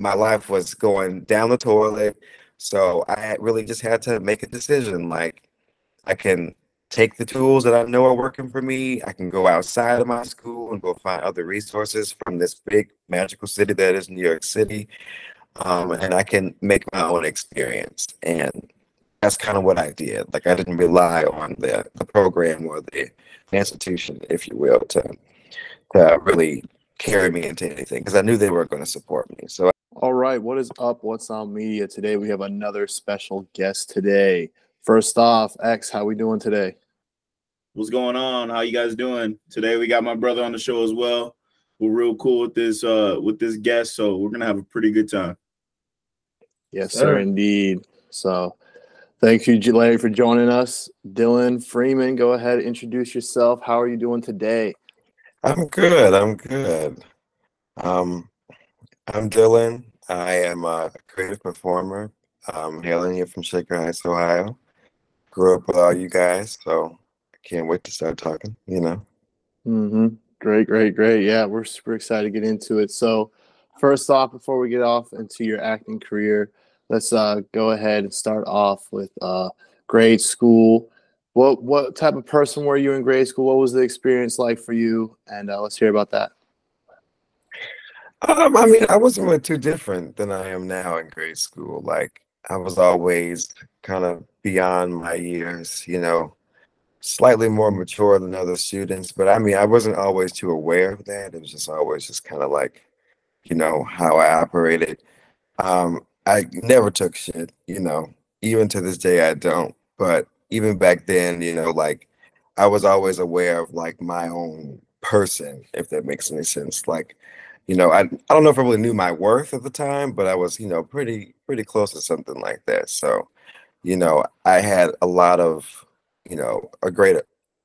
my life was going down the toilet. So I really just had to make a decision. Like, I can take the tools that I know are working for me. I can go outside of my school and go find other resources from this big magical city that is New York City. Um, and I can make my own experience. And that's kind of what I did. Like I didn't rely on the, the program or the institution, if you will, to to really carry me into anything because I knew they were going to support me. So all right, what is up? What's Out Media today? We have another special guest today. First off, X, how we doing today? What's going on? How you guys doing? Today we got my brother on the show as well. We're real cool with this uh with this guest, so we're gonna have a pretty good time. Yes, sir, indeed. So thank you, Larry, for joining us. Dylan Freeman, go ahead, introduce yourself. How are you doing today? I'm good. I'm good. Um, I'm Dylan. I am a creative performer. I'm hailing here from Shaker Heights, Ohio. Grew up with all you guys, so I can't wait to start talking. You know. Mm-hmm. Great, great, great. Yeah, we're super excited to get into it. So, first off, before we get off into your acting career, let's uh, go ahead and start off with uh, grade school what what type of person were you in grade school? What was the experience like for you? And uh, let's hear about that. Um, I mean, I wasn't really too different than I am now in grade school. Like I was always kind of beyond my years, you know, slightly more mature than other students. But I mean, I wasn't always too aware of that. It was just always just kind of like, you know, how I operated. Um, I never took shit, you know, even to this day I don't. But even back then, you know, like I was always aware of like my own person, if that makes any sense. Like, you know, I I don't know if I really knew my worth at the time, but I was, you know, pretty pretty close to something like that. So, you know, I had a lot of, you know, a great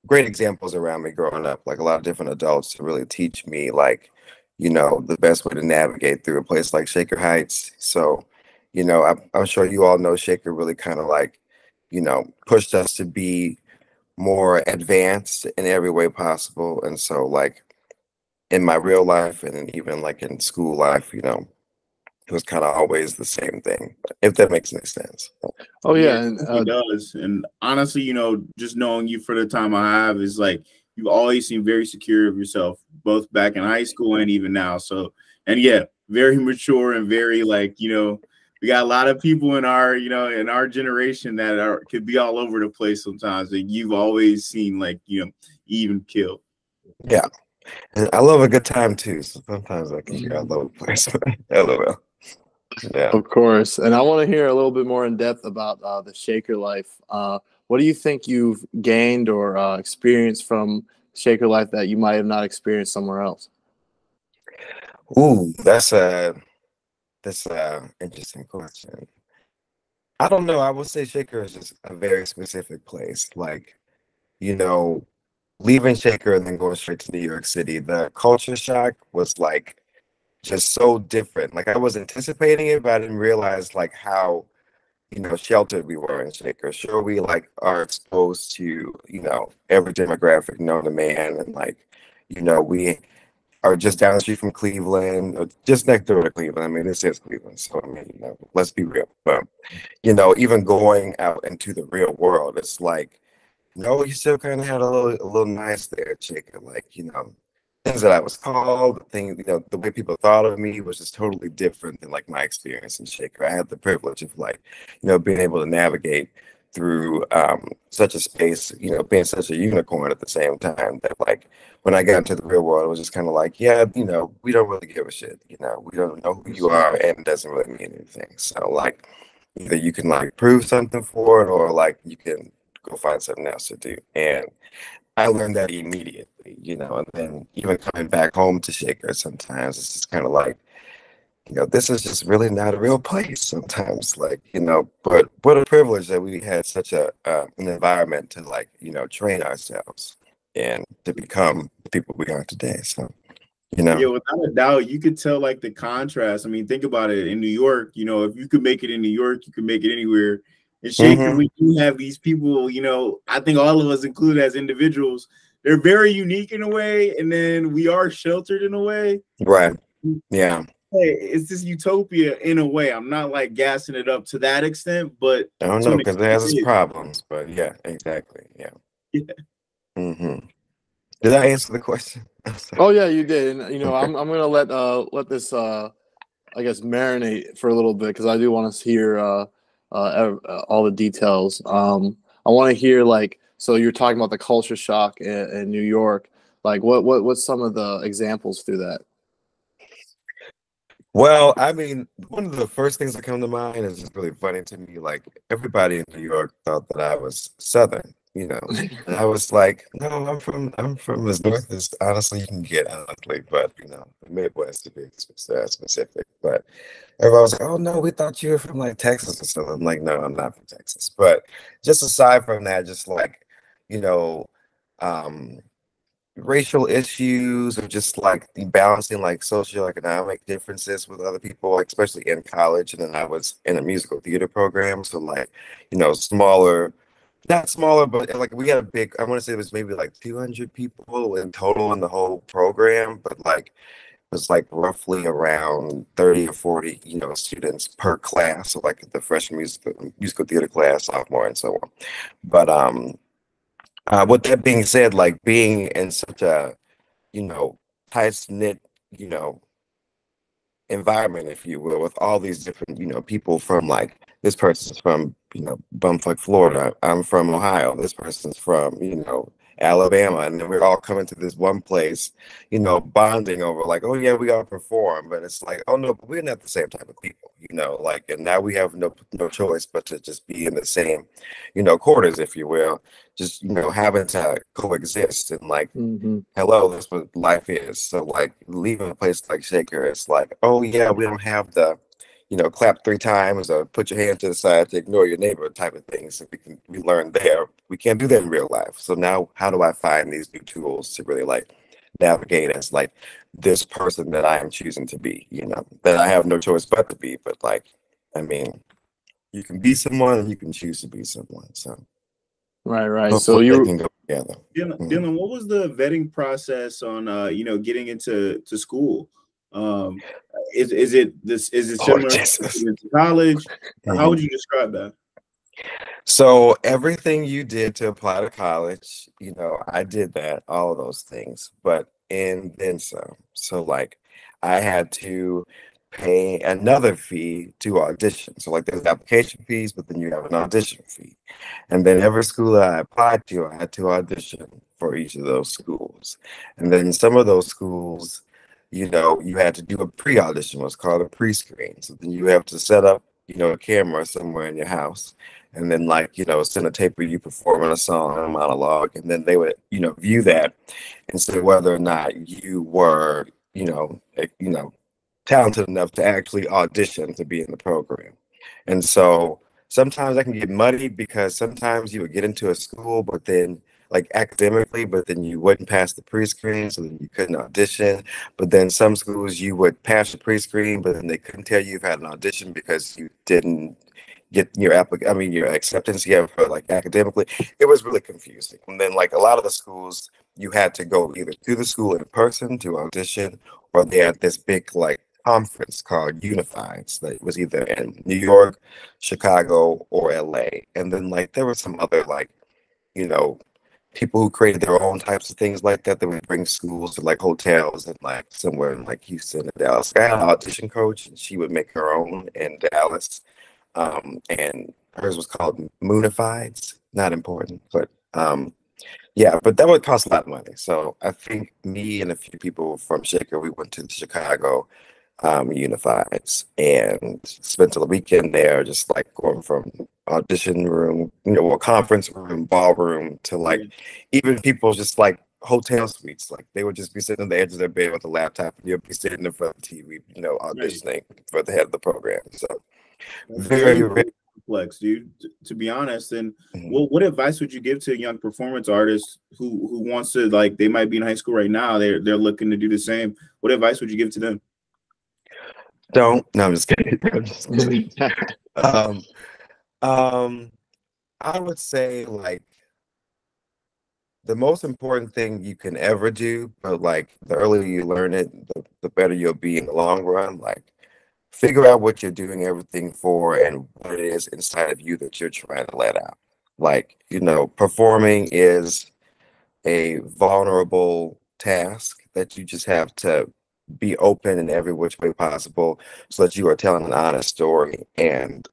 great examples around me growing up, like a lot of different adults to really teach me like, you know, the best way to navigate through a place like Shaker Heights. So, you know, I'm, I'm sure you all know Shaker really kind of like you know, pushed us to be more advanced in every way possible. And so, like, in my real life and even like in school life, you know, it was kind of always the same thing, if that makes any sense. Oh, yeah. And, uh, it does. And honestly, you know, just knowing you for the time I have is like, you've always seemed very secure of yourself, both back in high school and even now. So, and yeah, very mature and very like, you know, we got a lot of people in our you know in our generation that are could be all over the place sometimes and you've always seen like you know even kill yeah. And i love a good time too. So sometimes i can hear all over the place lol. Yeah. Of course. And i want to hear a little bit more in depth about uh, the shaker life. Uh, what do you think you've gained or uh, experienced from shaker life that you might have not experienced somewhere else? Ooh, that's a that's an interesting question. I don't know. I would say Shaker is just a very specific place. Like, you know, leaving Shaker and then going straight to New York City, the culture shock was like just so different. Like I was anticipating it, but I didn't realize like how, you know, sheltered we were in Shaker. Sure, we like are exposed to, you know, every demographic known to man and like, you know, we are just down the street from Cleveland, or just next door to Cleveland. I mean, this is Cleveland, so I mean, you know, let's be real. But you know, even going out into the real world, it's like, no, you still kind of had a little, a little nice there, chicken. Like, you know, things that I was called, things, you know, the way people thought of me was just totally different than like my experience in Shaker. I had the privilege of like, you know, being able to navigate through um, such a space, you know, being such a unicorn at the same time that like when I got into the real world, it was just kind of like, yeah, you know, we don't really give a shit, you know, we don't know who you are and it doesn't really mean anything. So like either you can like prove something for it or like you can go find something else to do. And I learned that immediately, you know, and then even coming back home to Shaker sometimes it's just kind of like, you know, this is just really not a real place sometimes. Like, you know, but what a privilege that we had such a uh, an environment to like, you know, train ourselves and to become the people we are today. So, you know, yeah, without a doubt, you could tell like the contrast. I mean, think about it. In New York, you know, if you could make it in New York, you can make it anywhere. In Shaker, mm-hmm. we do have these people. You know, I think all of us, included as individuals, they're very unique in a way, and then we are sheltered in a way. Right. Yeah it's this utopia in a way. I'm not like gassing it up to that extent, but I don't know because it has its problems. But yeah, exactly. Yeah. Yeah. Mm-hmm. Did I answer the question? oh yeah, you did. And you know, I'm I'm gonna let uh let this uh I guess marinate for a little bit because I do want to hear uh, uh, uh, all the details. Um, I want to hear like so you're talking about the culture shock in, in New York. Like what what what's some of the examples through that? Well, I mean, one of the first things that come to mind is just really funny to me. Like everybody in New York thought that I was Southern, you know. and I was like, no, I'm from I'm from as north as honestly you can get, honestly, but you know, the Midwest to be specific. But everybody was like, oh no, we thought you were from like Texas or something. I'm like, no, I'm not from Texas. But just aside from that, just like, you know, um, racial issues or just like balancing like socioeconomic differences with other people, like especially in college. And then I was in a musical theater program. So like, you know, smaller, not smaller, but like we had a big, I want to say it was maybe like 200 people in total in the whole program, but like it was like roughly around 30 or 40, you know, students per class. So like the freshman musical, musical theater class, sophomore and so on. But um uh, with that being said, like being in such a, you know, tight knit, you know, environment, if you will, with all these different, you know, people from like this person's from, you know, Bumfuck, Florida. I'm from Ohio. This person's from, you know, Alabama, and then we're all coming to this one place, you know, bonding over like, oh yeah, we all perform, but it's like, oh no, but we're not the same type of people, you know, like, and now we have no no choice but to just be in the same, you know, quarters, if you will, just you know, having to coexist and like, mm-hmm. hello, that's what life is. So like, leaving a place like Shaker, it's like, oh yeah, we don't have the you know, clap three times or put your hand to the side to ignore your neighbor type of things. So we can we learn there. We can't do that in real life. So now how do I find these new tools to really like navigate as like this person that I am choosing to be, you know, that I have no choice but to be. But like, I mean, you can be someone and you can choose to be someone. So right, right. So you can go together. Dylan, mm-hmm. Dylan, what was the vetting process on uh, you know, getting into to school? Um, is is it this is it similar oh, to college? Mm-hmm. How would you describe that? So everything you did to apply to college, you know, I did that, all of those things, but and then some. So like I had to pay another fee to audition. So like there's application fees, but then you have an audition fee. And then every school that I applied to, I had to audition for each of those schools. And then some of those schools you know, you had to do a pre-audition, what's called a pre-screen. So then you have to set up, you know, a camera somewhere in your house, and then like, you know, send a tape of you performing a song, a monologue, and then they would, you know, view that and say whether or not you were, you know, eh, you know, talented enough to actually audition to be in the program. And so sometimes I can get muddy because sometimes you would get into a school, but then like academically, but then you wouldn't pass the pre-screen, so then you couldn't audition. But then some schools you would pass the pre-screen, but then they couldn't tell you you've had an audition because you didn't get your applic I mean your acceptance yet for like academically. It was really confusing. And then like a lot of the schools you had to go either to the school in person to audition or they had this big like conference called Unifieds that was either in New York, Chicago, or LA. And then like there were some other like, you know, people who created their own types of things like that that would bring schools to like hotels and like somewhere in like Houston and Dallas. I had an audition coach and she would make her own in Dallas. Um, and hers was called Moonifieds. Not important, but um, yeah, but that would cost a lot of money. So I think me and a few people from Shaker, we went to Chicago um, Unifieds and spent the weekend there, just like going from audition room, you know, a conference room, ballroom to like even people just like hotel suites. Like they would just be sitting on the edge of their bed with a laptop and you'll be sitting in front of the TV, you know, auditioning right. for the head of the program. So very, very complex, dude. To, be honest, and mm-hmm. what what advice would you give to a young performance artist who who wants to like they might be in high school right now, they're they're looking to do the same. What advice would you give to them? Don't. No, I'm just kidding. I'm just kidding. um, um, I would say like the most important thing you can ever do, but like the earlier you learn it, the, the better you'll be in the long run. Like figure out what you're doing everything for and what it is inside of you that you're trying to let out. Like, you know, performing is a vulnerable task that you just have to be open in every which way possible so that you are telling an honest story. And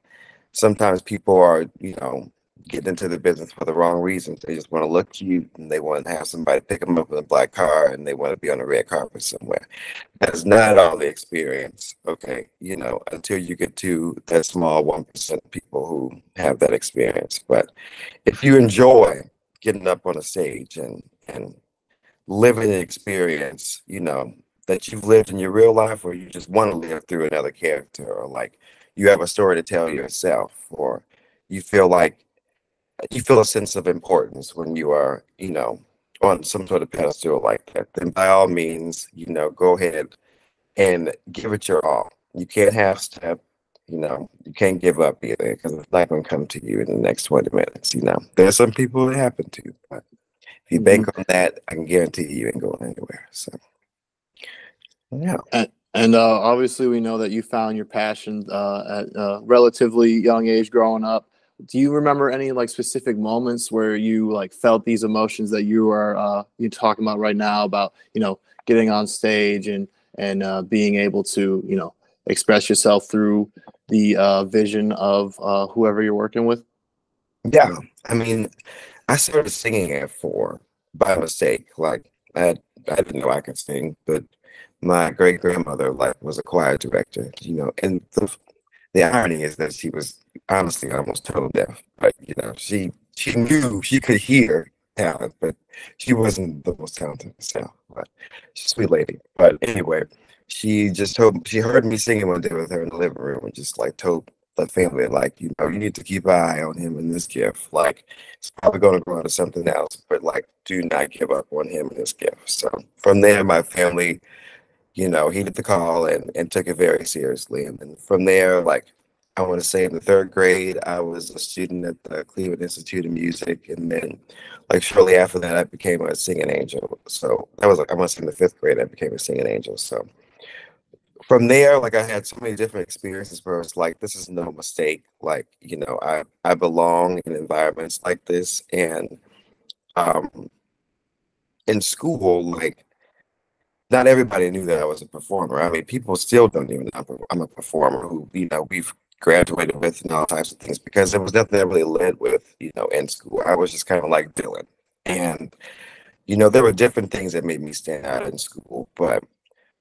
sometimes people are, you know, getting into the business for the wrong reasons. They just want to look cute and they want to have somebody pick them up in a black car and they want to be on a red carpet somewhere. That's not all the experience, okay? You know, until you get to that small 1% of people who have that experience. But if you enjoy getting up on a stage and, and living an experience, you know, that you've lived in your real life or you just want to live through another character or like you have a story to tell yourself or you feel like you feel a sense of importance when you are, you know, on some sort of pedestal like that, then by all means, you know, go ahead and give it your all. You can't half step, you know, you can't give up either because it's not going to come to you in the next 20 minutes. You know, there's some people it happen to, but if you bank mm-hmm. on that, I can guarantee you ain't going anywhere. So, yeah. And, and uh, obviously, we know that you found your passion uh, at a relatively young age growing up do you remember any like specific moments where you like felt these emotions that you are uh, you talking about right now about you know getting on stage and and uh, being able to you know express yourself through the uh, vision of uh, whoever you're working with? Yeah, I mean, I started singing at four by mistake. Like I, I didn't know I could sing, but my great grandmother like was a choir director, you know, and the the irony is that she was honestly almost tone deaf. But you know, she she knew she could hear talent, but she wasn't the most talented herself. But sweet lady. But anyway, she just told she heard me singing one day with her in the living room and just like told the family like you know you need to keep an eye on him and this gift like it's probably going to grow into something else but like do not give up on him and his gift so from there my family you know heeded the call and and took it very seriously and then from there like I want to say in the third grade, I was a student at the Cleveland Institute of Music, and then, like shortly after that, I became a singing angel. So that was like I must in the fifth grade, I became a singing angel. So from there, like I had so many different experiences where it's like this is no mistake. Like you know, I I belong in environments like this, and um, in school, like not everybody knew that I was a performer. I mean, people still don't even know I'm a performer. Who you know we've graduated with and all types of things because there was nothing that really led with, you know, in school. I was just kind of like Dylan. And, you know, there were different things that made me stand out in school, but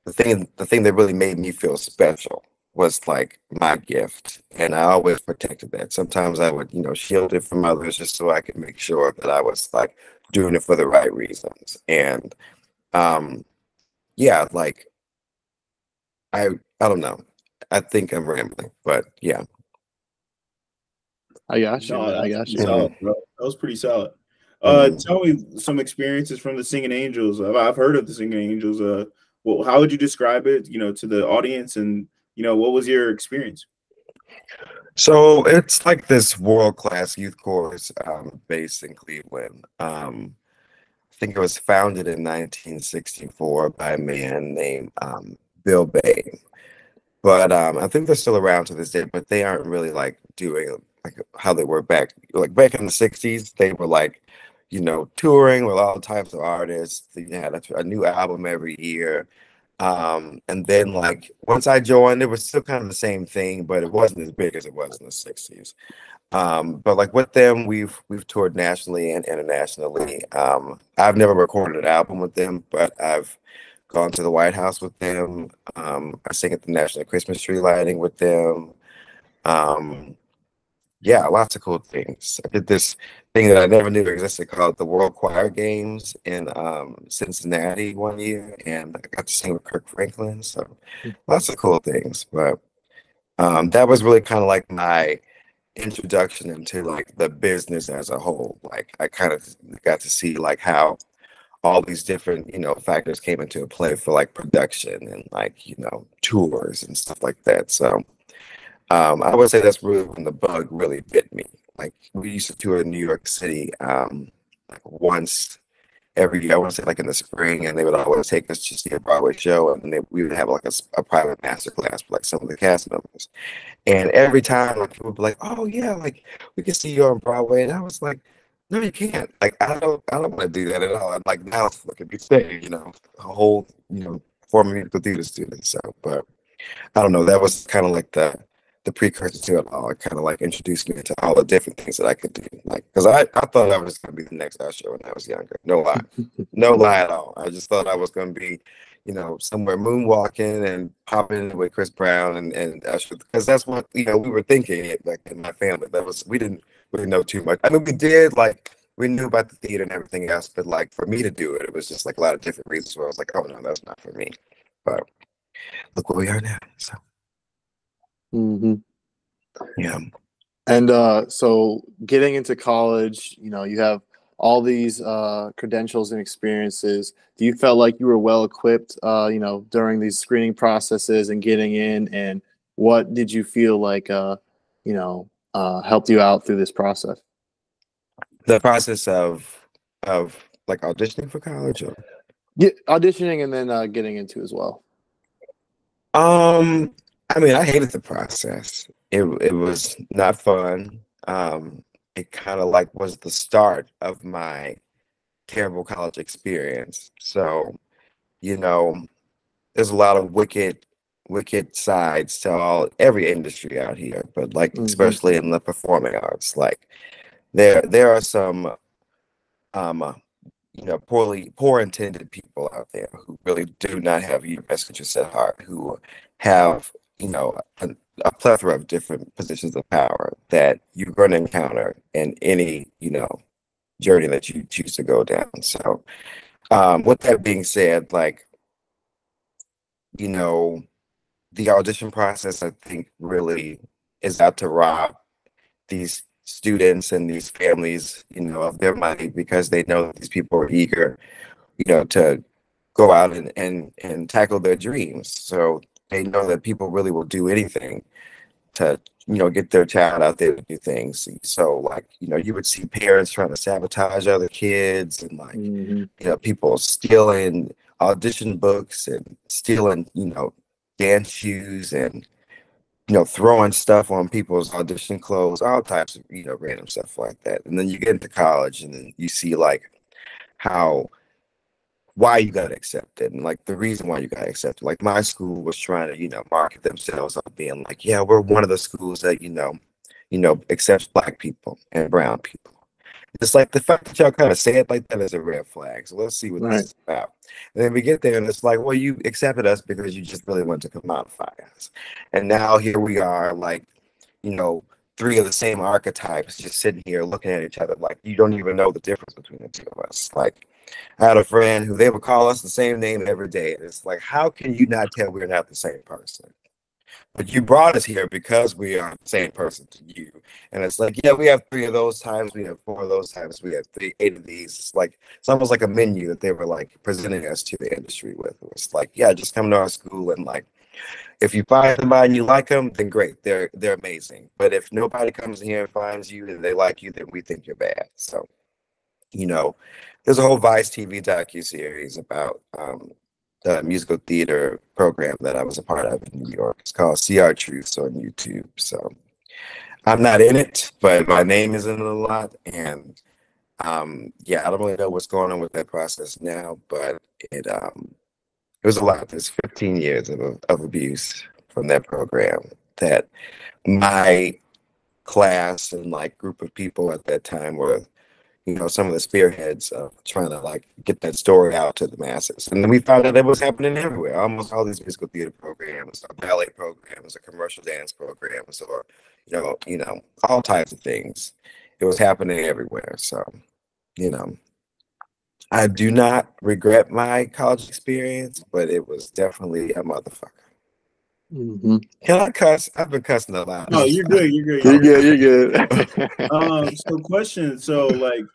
the thing the thing that really made me feel special was like my gift. And I always protected that. Sometimes I would, you know, shield it from others just so I could make sure that I was like doing it for the right reasons. And um yeah, like I I don't know. I think I'm rambling, but yeah. I got you. No, I got you. Solid, that was pretty solid. Uh, mm-hmm. tell me some experiences from the Singing Angels. I've heard of the Singing Angels. Uh, well, how would you describe it? You know, to the audience, and you know, what was your experience? So it's like this world class youth chorus um, based in Cleveland. Um, I think it was founded in 1964 by a man named um, Bill Boehm. But um, I think they're still around to this day, but they aren't really like doing like how they were back like back in the 60s. They were like, you know, touring with all types of artists. They had a, a new album every year. Um, and then like once I joined, it was still kind of the same thing, but it wasn't as big as it was in the 60s. Um, but like with them, we've we've toured nationally and internationally. Um, I've never recorded an album with them, but I've gone to the White House with them. Um, I sing at the National Christmas tree lighting with them. Um, yeah, lots of cool things. I did this thing that I never knew existed called the World Choir Games in um, Cincinnati one year, and I got to sing with Kirk Franklin. So lots of cool things. But um, that was really kind of like my introduction into like the business as a whole. Like I kind of got to see like how all these different you know factors came into play for like production and like you know tours and stuff like that so um, i would say that's really when the bug really bit me like we used to tour in new york city um, like once every year. I want to say like in the spring, and they would always take us to see a Broadway show, and they, we would have like a, a private master class for like some of the cast members. And every time, like people would be like, "Oh yeah, like we can see you on Broadway," and I was like, "No, you can't. Like I don't, I don't want to do that at all." And like now, look at me saying, you know, a whole, you know, former musical theater student. So, but I don't know. That was kind of like the the precursor to it all. It kind of like introduced me to all the different things that I could do. Like, because I, I thought I was going to be the next Usher when I was younger. No lie. no lie at all. I just thought I was going to be, you know, somewhere moonwalking and popping with Chris Brown and, and Usher. Because that's what, you know, we were thinking it like in my family. That was, we didn't really know too much. I mean, we did like, we knew about the theater and everything else, but like for me to do it, it was just like a lot of different reasons where I was like, oh no, that's not for me. But look where we are now. So. Mm-hmm. Yeah. And uh, so getting into college, you know, you have all these uh, credentials and experiences. Do you felt like you were well equipped, uh, you know, during these screening processes and getting in? And what did you feel like, uh, you know, uh, helped you out through this process? The process of of like auditioning for college, or yeah, auditioning and then uh, getting into as well. Um, I mean, I hated the process. It it was not fun. Um, it kind of like was the start of my terrible college experience. So, you know, there's a lot of wicked, wicked sides to all every industry out here, but like mm-hmm. especially in the performing arts, like there there are some um uh, you know poorly poor intended people out there who really do not have your best interests at heart who have you know, a, a, plethora of different positions of power that you're going to encounter in any, you know, journey that you choose to go down. So, um, with that being said, like, you know, the audition process, I think, really is out to rob these students and these families, you know, of their money because they know these people are eager, you know, to go out and and and tackle their dreams. So they know that people really will do anything to you know get their child out there to do things so like you know you would see parents trying to sabotage other kids and like mm-hmm. you know people stealing audition books and stealing you know dance shoes and you know throwing stuff on people's audition clothes all types of you know random stuff like that and then you get into college and then you see like how why you got accepted and like the reason why you got accepted. Like my school was trying to, you know, market themselves on being like, yeah, we're one of the schools that, you know, you know, accepts black people and brown people. It's like the fact that y'all kind of say it like that is a red flag. So let's see what right. this is about. And then we get there and it's like, well, you accepted us because you just really wanted to commodify us. And now here we are, like, you know, three of the same archetypes just sitting here looking at each other like you don't even know the difference between the two of us. Like I had a friend who they would call us the same name every day. And it's like, how can you not tell we're not the same person? But you brought us here because we are the same person to you. And it's like, yeah, we have three of those times, we have four of those times, we have three, eight of these. It's like it's almost like a menu that they were like presenting us to the industry with. It's like, yeah, just come to our school and like if you find somebody and you like them, then great, they're they're amazing. But if nobody comes here and finds you and they like you, then we think you're bad. So, you know, there's a whole Vice TV docu series about um, the musical theater program that I was a part of in New York. It's called See Our Truths on YouTube. So I'm not in it, but my name is in it a lot. And um, yeah, I don't really know what's going on with that process now, but it um, it was a lot. There's 15 years of, of abuse from that program that my class and like group of people at that time were you know, some of the spearheads of trying to like get that story out to the masses. And then we found out it was happening everywhere. Almost all these musical theater programs, or ballet programs, or commercial dance programs, or you know, you know, all types of things. It was happening everywhere. So, you know, I do not regret my college experience, but it was definitely a motherfucker. Mm-hmm. Can I cuss? I've been cussing a lot. No, you're good. You're good. You're, you're good. You're good. um, so question. So like,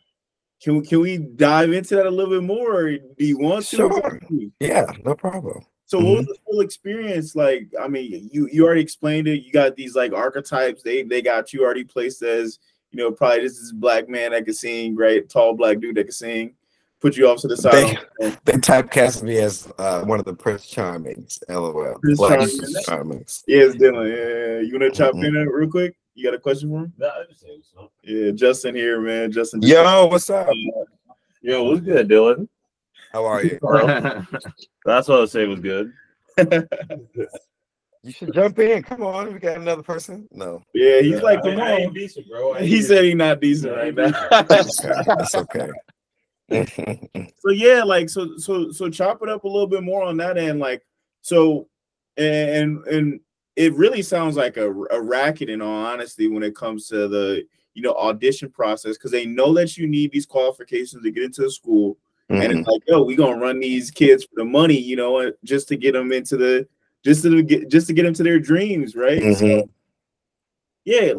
can we can we dive into that a little bit more? do you want to? Sure. Yeah, no problem. So mm-hmm. what was the full experience like? I mean, you you already explained it. You got these like archetypes. They they got you already placed as you know probably this is black man that can sing, right? Tall black dude that can sing. Put you off to the side. They, they typecast me as uh, one of the Prince Charmings. LOL. Prince Black Charming. Prince Charmings. Yes, Dylan. Yeah, you wanna chop Mhm. in there real quick? You got a question for him? Nah, I just say what's. Yeah, Justin here, man. Justin. Yo, what's up? Yo, what's good, Dylan? How are you? That's what I say was good. You should jump in. Come on, we got another person. No, yeah, he's like, I- come I ain't on. decent, bro. I He said he's not decent I right now. that's okay. That's okay. So yeah, like so so so chop it up a little bit more on that end, like so, and and it really sounds like a, a racket in all honesty when it comes to the you know audition process because they know that you need these qualifications to get into the school, and Mhm. it's like yo, we gonna run these kids for the money, you know, just to get them into the just to get just to get them to their dreams, right? So, Mhm. yeah,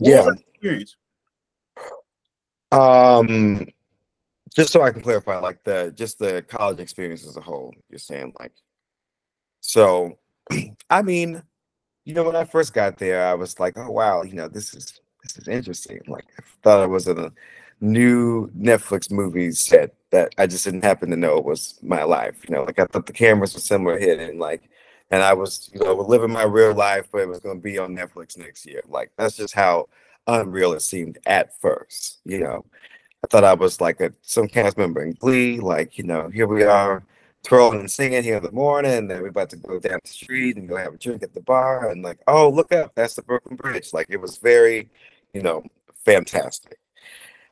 Yeah. experience? Um, just so I can clarify, like the just the college experience as a whole. You're saying like, so, I mean, you know, when I first got there, I was like, oh wow, you know, this is this is interesting. Like, I thought it was a new Netflix movie set that I just didn't happen to know was my life. You know, like I thought the cameras were somewhere hidden, like, and I was, you know, living my real life, but it was going to be on Netflix next year. Like, that's just how unreal it seemed at first. You know, thought I was like a some cast member in Glee. Like, you know, here we are twirling and singing here in the morning, and then we're about to go down the street and go have a drink at the bar, and like, oh, look up, that's the Brooklyn Bridge. Like, it was very, you know, fantastic.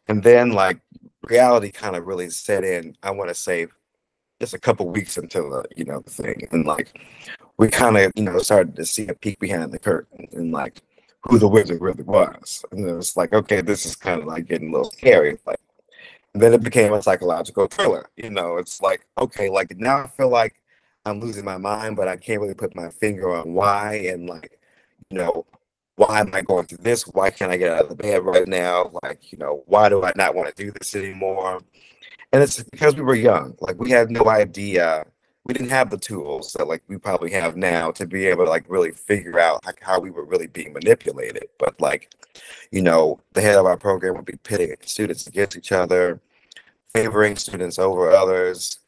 And then like reality kind of really set in. I want to say just a couple weeks until the you know the thing, and like we kind of you know started to see a peek behind the curtain and like who the wizard really was. And it was like, okay, this is kind of like getting a little scary. Like, then it became a psychological thriller. You know, it's like, okay, like now I feel like I'm losing my mind, but I can't really put my finger on why. And like, you know, why am I going through this? Why can't I get out of the bed right now? Like, you know, why do I not want to do this anymore? And it's because we were young. Like, we had no idea we didn't have the tools that like we probably have now to be able to like really figure out like how we were really being manipulated. But like, you know, the head of our program would be pitting students against each other, favoring students over others.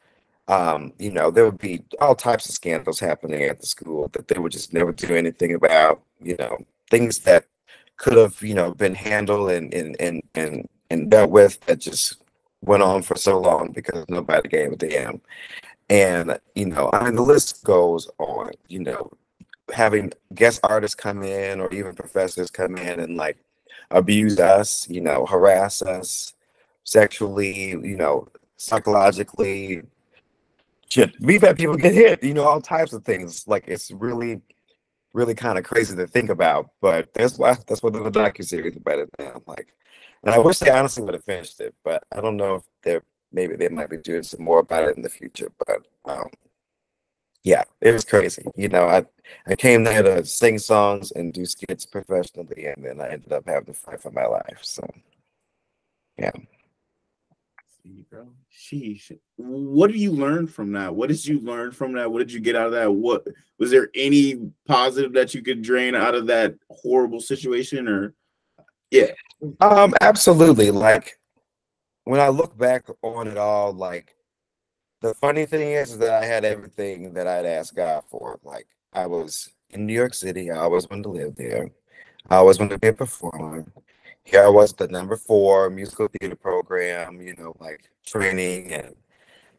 Um, you know, there would be all types of scandals happening at the school that they would just never do anything about, you know, things that could have, you know, been handled and and and and, and dealt with that just went on for so long because nobody gave a damn. And, you know, I mean, the list goes on, you know, having guest artists come in or even professors come in and like abuse us, you know, harass us sexually, you know, psychologically. Shit, we've had people get hit, you know, all types of things. Like it's really, really kind of crazy to think about. But that's why that's what the docu series about it now. Like, and I wish they honestly would have finished it, but I don't know if they're maybe they might be doing some more about it in the future. But um, yeah, it was crazy. You know, I I came there to sing songs and do skits professionally, and then I ended up having to fight for my life. So See, bro. Sheesh. What did you learn from that? What did you learn from that? What did you get out of that? What was there any positive that you could drain out of that horrible situation? Or yeah. um, absolutely. Like when I look back on it all, like the funny thing is that I had everything that I'd asked God for. Like I was in New York City. I always wanted to live there. I always wanted to be a performer. Here I was, the number four musical theater program, you know, like training and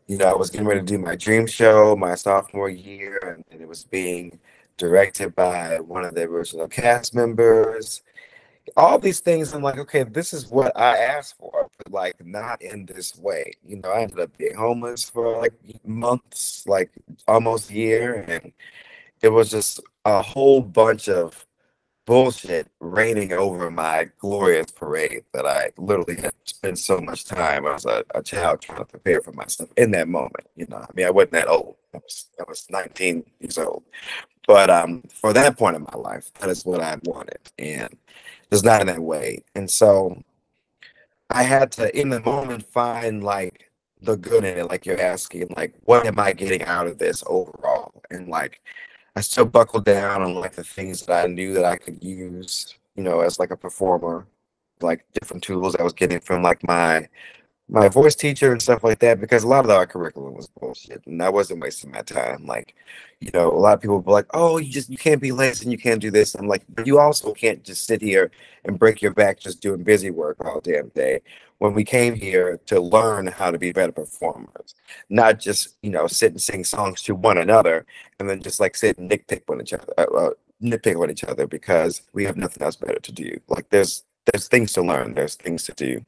you know, I was getting ready to do my dream show my sophomore year, and, and it was being directed by one of the original cast members. All these things, I'm like, okay, this is what I asked for, but like not in this way. You know, I ended up being homeless for like months, like almost a year, and it was just a whole bunch of bullshit raining over my glorious parade that I literally had spent so much time as a, a child trying to prepare for myself in that moment. You know, I mean, I wasn't that old. I was I was 19 years old, but um, for that point in my life, that is what I wanted, and it's not in that way. And so, I had to, in the moment, find like the good in it, like you're asking, like what am I getting out of this overall, and like I still buckled down on like the things that I knew that I could use, you know, as like a performer, like different tools I was getting from like my my voice teacher and stuff like that because a lot of our curriculum was bullshit and I wasn't wasting my time. Like, you know, a lot of people were like, "Oh, you just you can't be lazy and you can't do this." I'm like, but you also can't just sit here and break your back just doing busy work all damn day. When we came here to learn how to be better performers, not just you know sit and sing songs to one another and then just like sit and nitpick on each other, uh, uh, nitpick on each other because we have nothing else better to do. Like there's there's things to learn, there's things to do,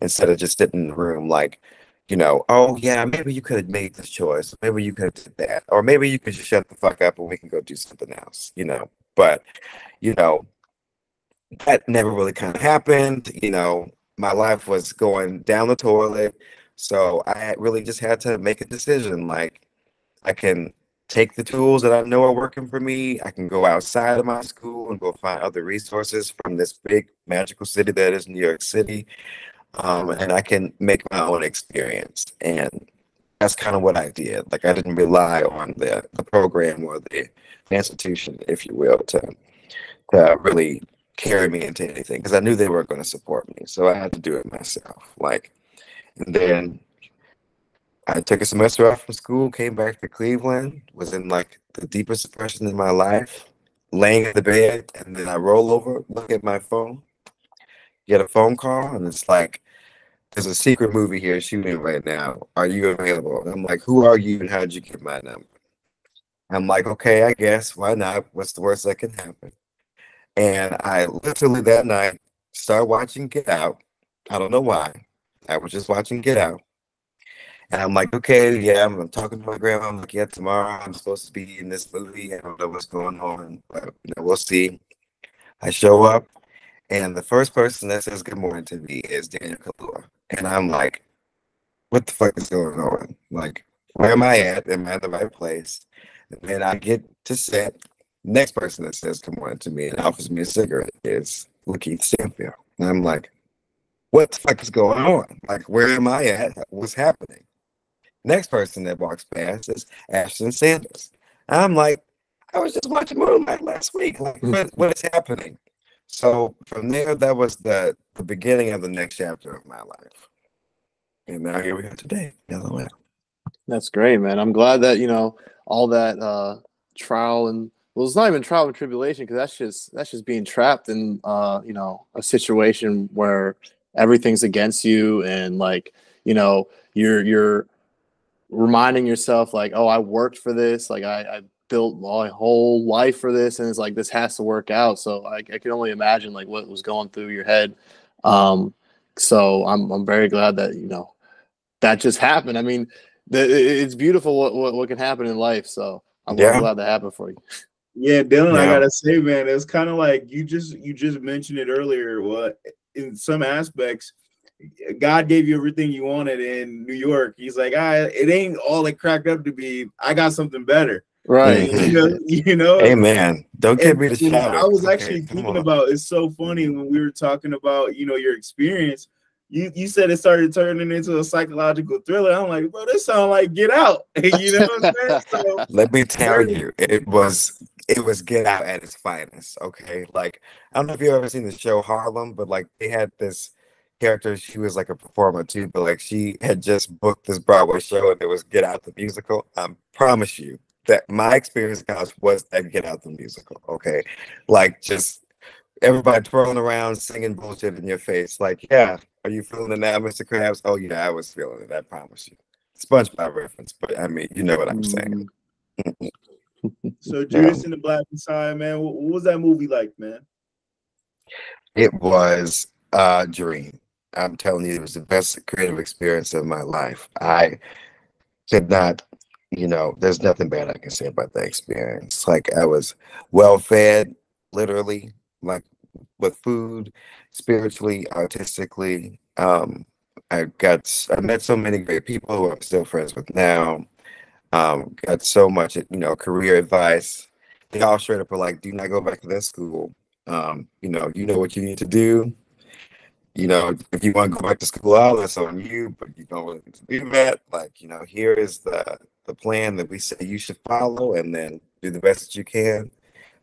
instead of just sitting in the room like, you know, oh yeah, maybe you could have made this choice, maybe you could have did that, or maybe you could just shut the fuck up and we can go do something else, you know. But, you know, that never really kind of happened. You know, my life was going down the toilet. So I really just had to make a decision. Like, I can take the tools that I know are working for me. I can go outside of my school and go find other resources from this big magical city that is New York City. Um, and I can make my own experience. And that's kind of what I did. Like I didn't rely on the, the program or the, the institution, if you will, to to really carry me into anything because I knew they weren't going to support me. So I had to do it myself. Like, and then I took a semester off from school, came back to Cleveland, was in like the deepest depression in my life, laying in the bed, and then I roll over, look at my phone, get a phone call, and it's like, there's a secret movie here shooting right now. Are you available? And I'm like, who are you and how did you get my number? I'm like, okay, I guess. Why not? What's the worst that can happen? And I literally that night started watching Get Out. I don't know why. I was just watching Get Out. And I'm like, okay, yeah, I'm, I'm talking to my grandma. I'm like, yeah, tomorrow I'm supposed to be in this movie. I don't know what's going on, but you know, we'll see. I show up, and the first person that says good morning to me is Daniel Kaluuya. And I'm like, what the fuck is going on? Like, where am I at? Am I at the right place? And then I get to set. Next person that says come on to me and offers me a cigarette is Lakeith Stanfield. And I'm like, what the fuck is going on? Like, where am I at? What's happening? Next person that walks past is Ashton Sanders. I'm like, I was just watching Moonlight last week. Like, what, what is happening? So from there, that was the, the beginning of the next chapter of my life. And now here we are today. LOL. That's great, man. I'm glad that you know all that uh, trial and well, it's not even trial and tribulation because that's just that's just being trapped in uh, you know a situation where everything's against you and like you know you're you're reminding yourself like oh I worked for this like I, I built my whole life for this and it's like this has to work out. So I, I can only imagine like what was going through your head. Um so I'm I'm very glad that you know that just happened. I mean the, it's beautiful what, what what can happen in life so I'm Yeah. glad that happened for you Yeah, Dylan, I gotta say, man, it's kind of like you just you just mentioned it earlier. What in some aspects, God gave you everything you wanted in New York. He's like, ah, it ain't all it cracked up to be. I got something better. right You know, you know. Amen. Don't get me to shout. I was actually come thinking on. about it's so funny when we were talking about you know your experience. You you said it started turning into a psychological thriller. I'm like, bro, this sound like Get Out. you know what I'm saying? So, Let me tell you, it was it was Get Out at its finest. Okay, like I don't know if you've ever seen the show Harlem, but like they had this character. She was like a performer too, but like she had just booked this Broadway show, and it was Get Out the musical. I promise you that my experience in college was that Get Out the musical. Okay, like just everybody twirling around, singing bullshit in your face. Like, yeah, are you feeling it now, Mr. Krabs? Oh yeah, I was feeling it. I promise you. SpongeBob reference, but I mean, you know what I'm saying. Mm. So Judas and the Black Messiah, man. What, what was that movie like, man? It was a dream. I'm telling you, it was the best creative experience of my life. I did not, you know, there's nothing bad I can say about that experience. Like I was well fed, literally, like with food, spiritually, artistically. Um, I got, I met so many great people who I'm still friends with now. Um, got so much, you know, career advice. They all straight up were like, "Do not go back to that school." um, you know, you know what you need to do. You know, if you want to go back to school, all that's on you, but you don't really do that. Like, you know, here is the the plan that we say you should follow, and then do the best that you can.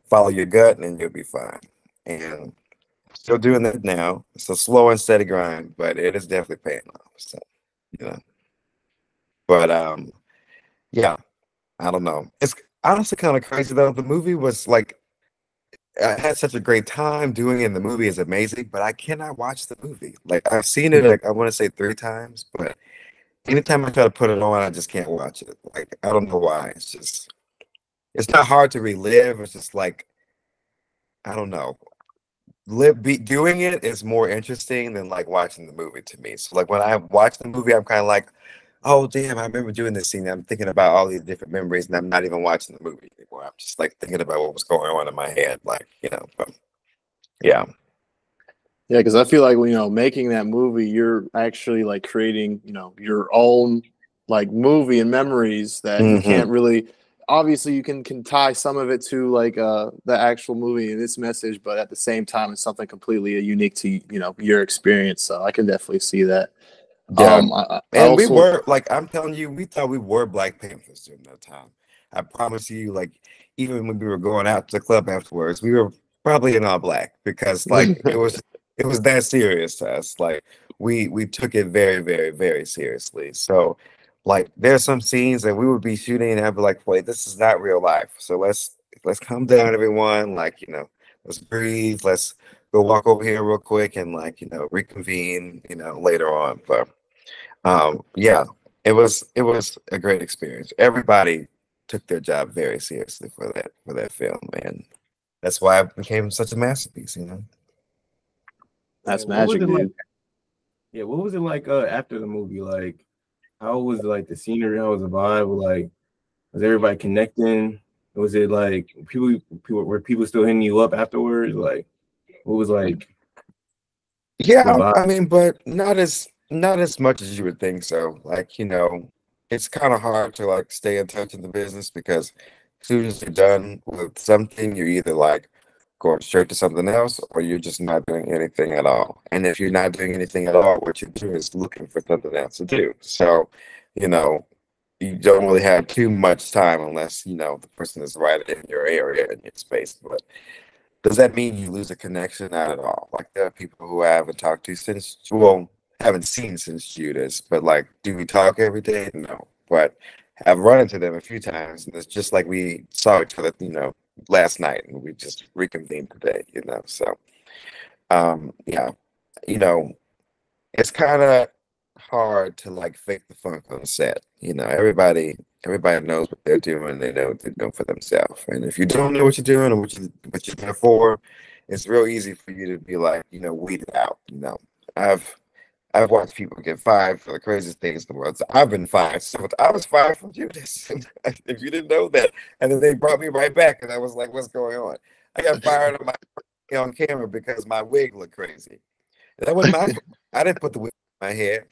Follow your gut, and then you'll be fine. And still doing that now. It's a slow and steady grind, but it is definitely paying off. So you know. But um, yeah, I don't know. It's honestly kind of crazy though. The movie was like I had such a great time doing it. The movie is amazing, but I cannot watch the movie. Like I've seen it like I want to say three times, but anytime I try to put it on, I just can't watch it. Like I don't know why. It's just it's not hard to relive. It's just like I don't know. Live be, doing it is more interesting than like watching the movie to me. So like when I watch the movie, I'm kind of like, oh damn, I remember doing this scene. I'm thinking about all these different memories, and I'm not even watching the movie anymore. I'm just like thinking about what was going on in my head, like you know. But, yeah, Yeah, because I feel like you know, making that movie, you're actually like creating, you know, your own like movie and memories that you Mhm. can't really. Obviously, you can can tie some of it to like uh the actual movie and its message, but at the same time, it's something completely unique to you know your experience. So I can definitely see that. Yeah. Um, I, I and we were like, I'm telling you, we thought we were Black Panthers during that time. I promise you, like even when we were going out to the club afterwards, we were probably in all black because like it was it was that serious to us. Like we we took it very very very seriously. So like there's some scenes that we would be shooting and I'd be like, wait, this is not real life. So let's let's calm down, everyone. Like you know, let's breathe. Let's go walk over here real quick and like you know reconvene. You know later on, but um yeah it was it was a great experience everybody took their job very seriously for that for that film and that's why it became such a masterpiece you know that's Yeah, what magic, dude. like- Yeah, what was it like uh after the movie? Like, how was like the scenery? How was the vibe? Like, was everybody connecting? Was it like people? People were people still hitting you up afterwards? Like, what was like? yeah i mean but not as not as much as you would think so. Like you know it's kind of hard to like stay in touch in the business because as soon as you're done with something you're either like going straight to something else or you're just not doing anything at all. And if you're not doing anything at all what you're doing is looking for something else to do. So you know you don't really have too much time unless you know the person is right in your area in your space. But does that mean you lose a connection not at all? Like there are people who i haven't talked to since well haven't seen since judas but like do we talk every day? No. But i've run into them a few times and it's just like we saw each other you know last night and we just reconvened today you know so um yeah you know it's kind of hard to like fake the funk on set you know everybody everybody knows what they're doing they know what they're doing for themselves and if you don't know what you're doing or what you what you're there for it's real easy for you to be like you know weed it out you know. I've I've watched people get fired for the craziest things in the world. So I've been fired. So I was fired from Judas. if you didn't know that, and then they brought me right back, and I was like, "What's going on?" I got fired on my on camera because my wig looked crazy. That was my. I didn't put the wig in my head,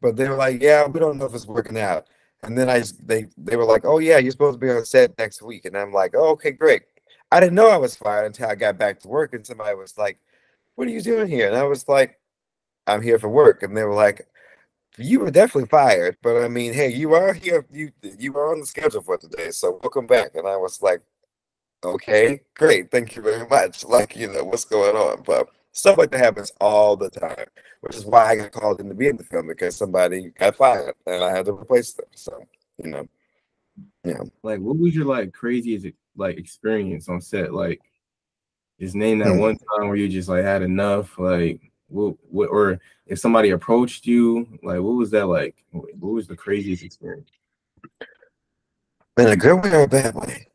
but they were like, "Yeah, we don't know if it's working out." And then I just- they they were like, "Oh yeah, you're supposed to be on set next week," and I'm like, "Oh okay, great." I didn't know I was fired until I got back to work, and somebody was like, "What are you doing here?" And I was like, "I'm here for work," and they were like. You were definitely fired, but I mean, hey, you are here. You you are on the schedule for today, so welcome back. And I was like, okay, great, thank you very much. Like, you know, what's going on? But stuff like that happens all the time, which is why I got called in to be in the film because somebody got fired and I had to replace them. So, you know, yeah. Like, what was your like craziest like experience on set? Like, just name that Hmm. one time where you just like had enough. Like, what, what, or if somebody approached you, like, what was that like? What was the craziest experience? In a good way or a bad way?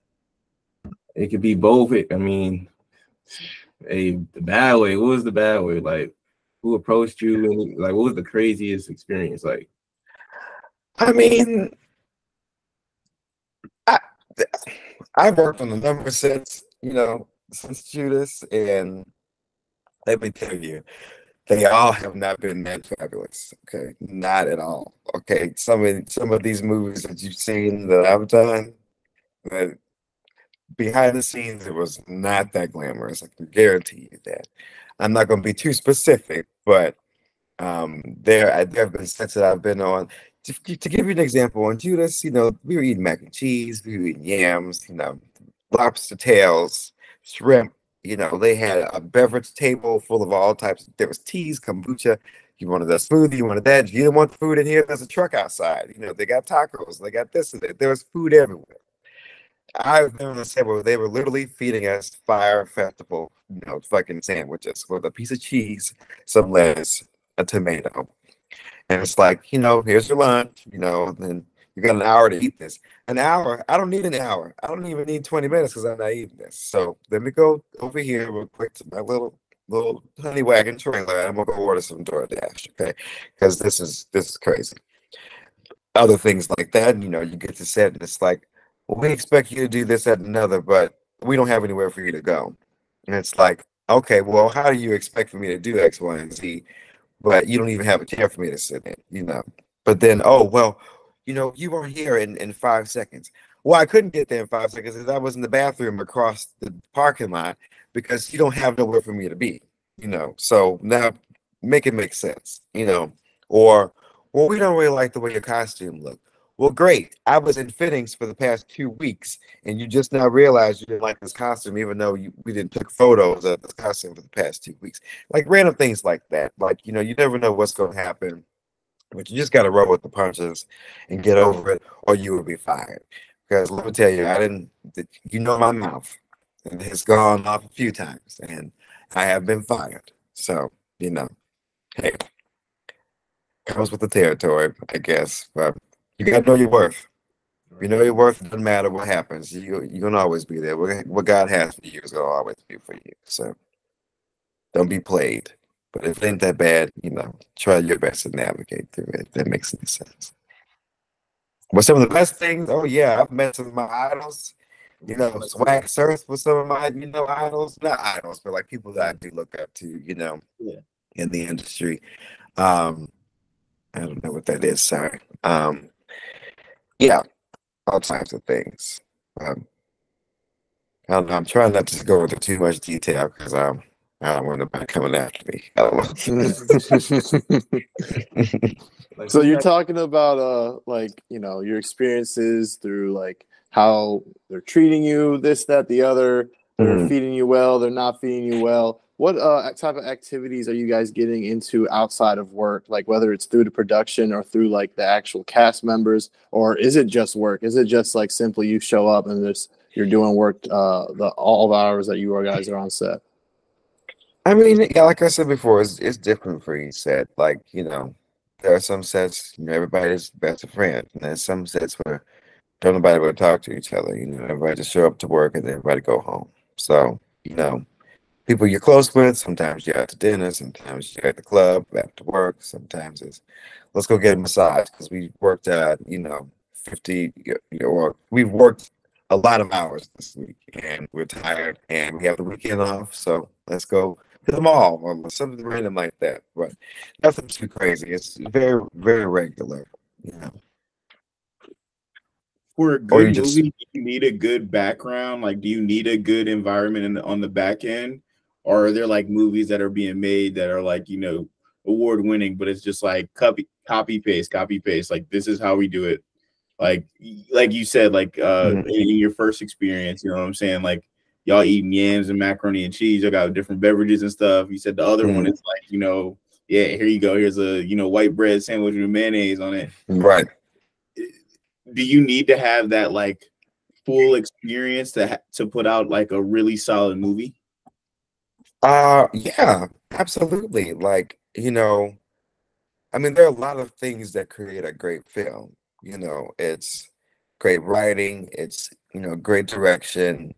It could be both. It, I mean, a the bad way. What was the bad way? Like, who approached you? And like, what was the craziest experience? Like, I mean, I I've worked on a number sets, you know, since Judas, and let me tell you, they all have not been that fabulous. Okay, not at all. Okay, some of some of these movies that you've seen that I've done, that behind the scenes it was not that glamorous. I can guarantee you that. I'm not going to be too specific, but um, there there have been sets that I've been on to, to give you an example, on Judas, you know, we were eating mac and cheese, we were eating yams, you know, lobster tails, shrimp. You know, they had a beverage table full of all types. There was teas, kombucha. You wanted a smoothie, you wanted that. You didn't want food in here. There's a truck outside. You know, they got tacos, they got this and that. There was food everywhere. I on the table they were literally feeding us Fyre Festival, you know, fucking sandwiches with a piece of cheese, some lettuce, a tomato. And it's like, you know, here's your lunch, you know, then you got an hour to eat this. An hour, I don't need an hour. I don't even need 20 minutes because I'm not eating this. So let me go over here real quick to my little little honey wagon trailer I'm gonna go order some DoorDash, okay? Because this is this is crazy. Other things like that, you know, you get to set and it's like, we expect you to do this at another, but we don't have anywhere for you to go. And it's like, okay, well, how do you expect for me to do X, Y, and Z? But you don't even have a chair for me to sit in, you know. But then, oh well, you know, you weren't here in, in five seconds. Well, I couldn't get there in five seconds because I was in the bathroom across the parking lot because you don't have nowhere for me to be, you know. So now make it make sense, you know. Or, well, we don't really like the way your costume looked. Well, great. I was in fittings for the past two weeks, and you just now realized you didn't like this costume, even though you, we didn't took photos of this costume for the past two weeks. Like random things like that. Like, you know, you never know what's going to happen, but you just got to roll with the punches and get over it, or you will be fired. Because let me tell you, I didn't, you know, my mouth and it's gone off a few times, and I have been fired. So, you know, hey, comes with the territory, I guess. But you gotta know your worth. You know your worth, it doesn't matter what happens. You you're gonna always be there. What, what God has for you is gonna always be for you. So don't be played. But if it ain't that bad, you know, try your best to navigate through it. That makes any sense. But some of the best things, oh yeah, I've met some of my idols. You know, swag surf with some of my, you know, idols. Not idols, but like people that I do look up to, you know, Yeah. in the industry. Um, I don't know what that is, sorry. Um, yeah, all types of things. Um, I don't know, I'm trying not to go into too much detail because um, I don't want nobody coming after me. I don't want- Like, so you're talking about uh like you know your experiences through like how they're treating you this that the other. They're Mhm. feeding you well they're not feeding you well. What uh type of activities are you guys getting into outside of work? Like whether it's through the production or through like the actual cast members or is it just work? Is it just like simply you show up and just you're doing work uh the all the hours that you guys are on set I mean, yeah, like I said before, it's it's different for each set. Like, you know, there are some sets, you know, everybody's best of friends. And there's some sets where don't nobody want to talk to each other. You know, everybody just show up to work and then everybody go home. So, you know, people you're close with, sometimes you're out to dinner, sometimes you're at the club after work, sometimes it's let's go get a massage because we worked at, you know, 50 you know, or we've worked a lot of hours this week and we're tired and we have the weekend off. So let's go to the mall or something random like that. But nothing too crazy. It's very, very regular. You know. For a good just- movie, do you need a good background? Like, do you need a good environment in the, on the back end? Or are there like movies that are being made that are like, you know, award winning, but it's just like copy, copy paste, copy paste. Like, this is how we do it. Like, like you said, like uh Mhm. in, in your first experience, you know what I'm saying? Like, y'all eating yams and macaroni and cheese, y'all got different beverages and stuff. You said the other one Mhm. is like, you know, yeah, here you go. Here's a you know white bread sandwich with mayonnaise on it Right. do you need to have that like full experience to ha- to put out like a really solid movie? Uh yeah, absolutely. Like, you know, I mean, there are a lot of things that create a great film. You know, it's great writing, it's, you know, great direction,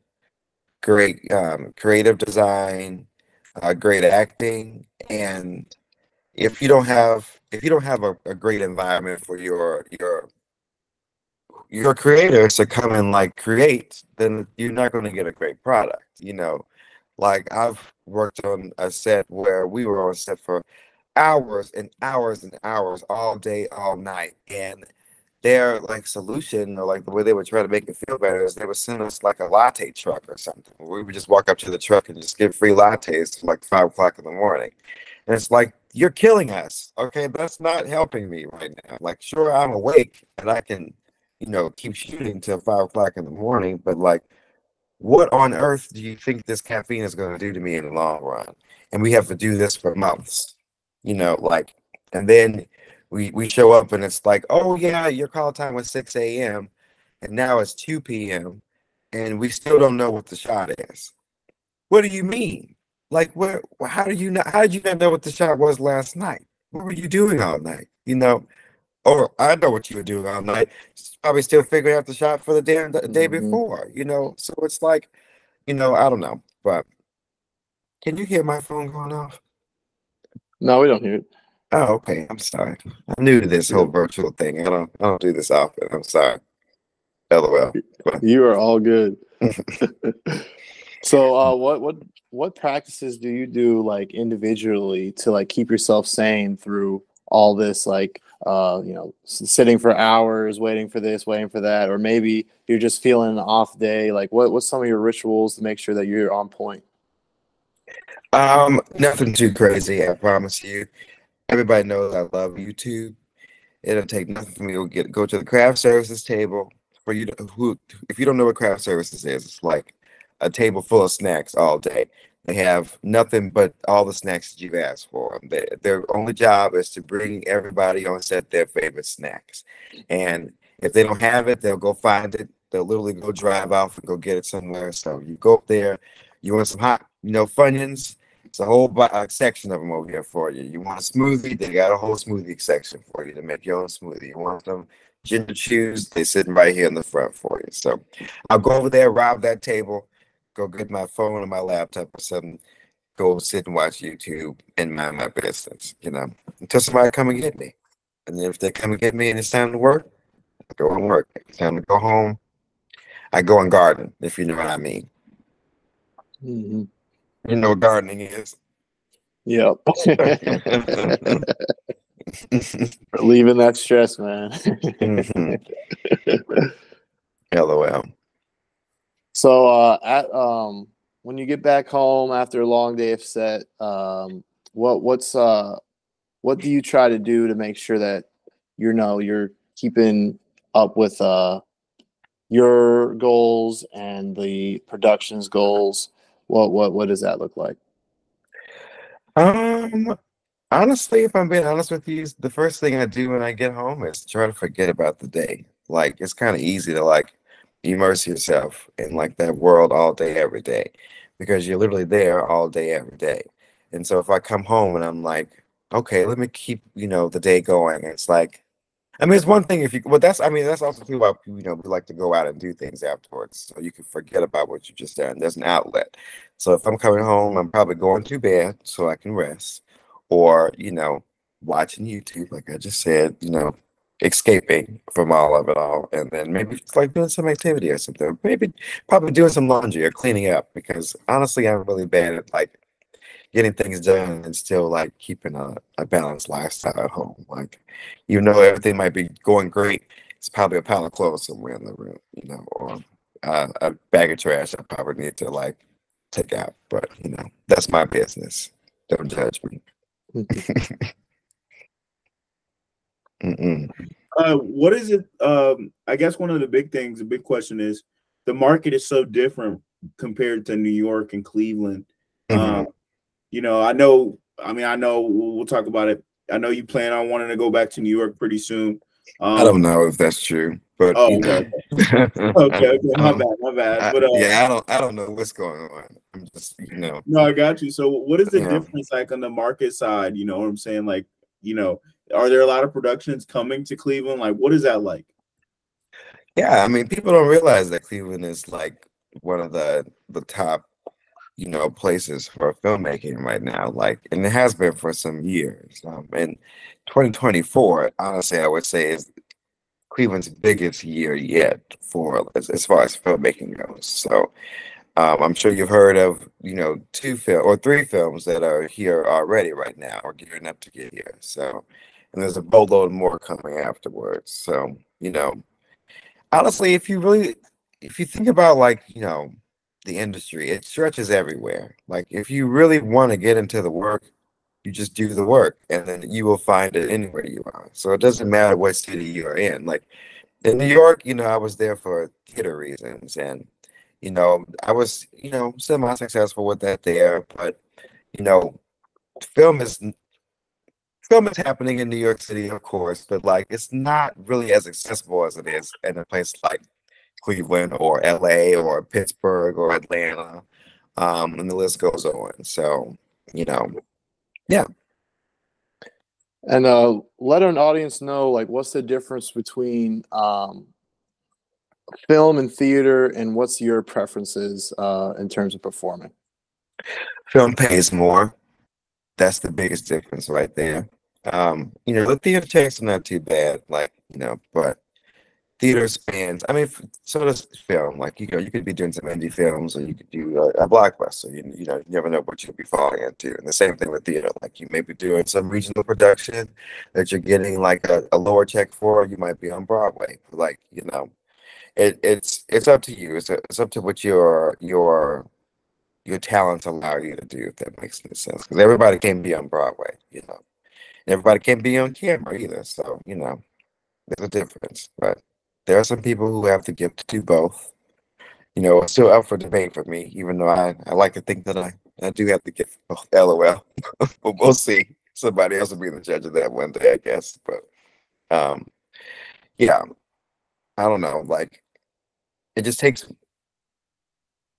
great um, creative design, uh, great acting. And if you don't have if you don't have a, a great environment for your your your creators to come and like create, then you're not going to get a great product. You know, like I've worked on a set where we were on set for hours and hours and hours, all day, all night, and their like solution or like the way they would try to make it feel better is they would send us like a latte truck or something. We would just walk up to the truck and just get free lattes like five o'clock in the morning. And it's like, you're killing us. Okay, that's not helping me right now. Like, sure, I'm awake and I can, you know, keep shooting till five o'clock in the morning, but like, what on earth do you think this caffeine is going to do to me in the long run? And we have to do this for months. You know, like And then we we show up and it's like, oh yeah, your call time was 6 a.m. and now it's 2 p.m. and we still don't know what the shot is. What do you mean? Like where how do you not how did you not know what the shot was last night? What were you doing all night? You know, or I know what you were doing all night. Probably still figuring out the shot for the damn the day Mhm. before, you know. So it's like, you know, I don't know. But can you hear my phone going off? No, we don't hear it. Oh, okay. I'm sorry. I'm new to this whole virtual thing. I don't I don't do this often. I'm sorry. LOL. You are all good. so, uh, what what what practices do you do like individually to like keep yourself sane through all this like uh you know sitting for hours waiting for this waiting for that or maybe you're just feeling an off day like what what's some of your rituals to make sure that you're on point Um, nothing too crazy, I promise you. Everybody knows I love YouTube. It'll take nothing for me to get go to the craft services table. For you to, who if you don't know what craft services is, it's like a table full of snacks all day. They have nothing but all the snacks that you've asked for. They, their only job is to bring everybody on set their favorite snacks. And if they don't have it, they'll go find it. They'll literally go drive off and go get it somewhere. So you go up there, you want some hot, you know, Funyuns. It's a whole uh, section of them over here for you. You want a smoothie? They got a whole smoothie section for you to make your own smoothie. You want some ginger chews? They're sitting right here in the front for you. So I'll go over there, rob that table, go get my phone or my laptop or something, go sit and watch YouTube and mind my business, you know, until somebody come and get me. And then if they come and get me and it's time to work, I go and work. It's time to go home, I go and garden, if you know what I mean. Mhm. You know what gardening is. yep relieving that stress man Mhm. LOL. So uh at um when you get back home after a long day of set, um what what's uh what do you try to do to make sure that you know you're keeping up with uh your goals and the production's goals? What what what does that look like? Um, honestly, if I'm being honest with you, the first thing I do when I get home is try to forget about the day. Like it's kind of easy to like immerse yourself in like that world all day, every day, because you're literally there all day, every day. And so if I come home and I'm like, okay, let me keep, you know, the day going. It's like, I mean, it's one thing if you, well, that's, I mean, that's also too why, you know, we like to go out and do things afterwards. So you can forget about what you just done. There's an outlet. So if I'm coming home, I'm probably going to bed so I can rest or, you know, watching YouTube, like I just said, you know, escaping from all of it all. And then maybe it's like doing some activity or something. Maybe probably doing some laundry or cleaning up because honestly, I'm really bad at like getting things done and still like keeping a, a balanced lifestyle at home. Like, you know, everything might be going great. It's probably a pile of clothes somewhere in the room, you know, or uh, a bag of trash I probably need to like take out. But you know, that's my business. Don't judge me. Uh, what is it? Um, I guess one of the big things, the big question is, the market is so different compared to New York and Cleveland. Mhm. Um, you know, I know. I mean, I know. We'll, talk about it. I know you plan on wanting to go back to New York pretty soon. Um, I don't know if that's true, but Oh, okay. Okay, okay, my Um, bad, my bad. I- but uh, yeah, I don't, I don't know what's going on. I'm just, you know, no, I got you. So, what is the Yeah. difference like on the market side? You know what I'm saying? Like, you know, are there a lot of productions coming to Cleveland? Like, what is that like? yeah. I mean, people don't realize that Cleveland is like one of the the top, you know, places for filmmaking right now. Like, and it has been for some years. Um, and 2024, honestly, I would say is Cleveland's biggest year yet for as, as far as filmmaking goes. So. Um, I'm sure you've heard of, you know, two film or three films that are here already right now or gearing up to get here. So, and there's a boatload more coming afterwards. So, you know, honestly, if you really, if you think about like, you know, the industry, it stretches everywhere. Like, if you really want to get into the work, you just do the work and then you will find it anywhere you are. So it doesn't matter what city you're in. Like in New York, you know, I was there for theater reasons and you know, I was, you know, semi successful with that there, but you know, film is film is happening in New York City, of course, but like it's not really as accessible as it is in a place like Cleveland or LA or Pittsburgh or Atlanta. Um, and the list goes on. So, you know, yeah. And uh, let an audience know, like, what's the difference between um, film and theater, and what's your preferences uh, in terms of performing? Film pays more. That's the biggest difference right there. Um, you know, the theater checks are not too bad, like, you know, but theater spans, I mean, so does film. Like, you know, you could be doing some indie films or you could do a, a blockbuster. You, you know, you never know what you'll be falling into. And the same thing with theater. Like, you may be doing some regional production that you're getting like a, a lower check for. You might be on Broadway. Like, you know, it, it's it's up to you. It's, it's up to what your your your talents allow you to do, if that makes any sense. Because everybody can't be on Broadway, you know. Everybody can't be on camera either. So, you know, there's a difference. But there are some people who have the gift to do both. You know, it's still up for debate for me, even though I, I like to think that I, I do have the gift both. LOL. but we'll see. Somebody else will be the judge of that one day, I guess. But um yeah. I don't know. Like it just takes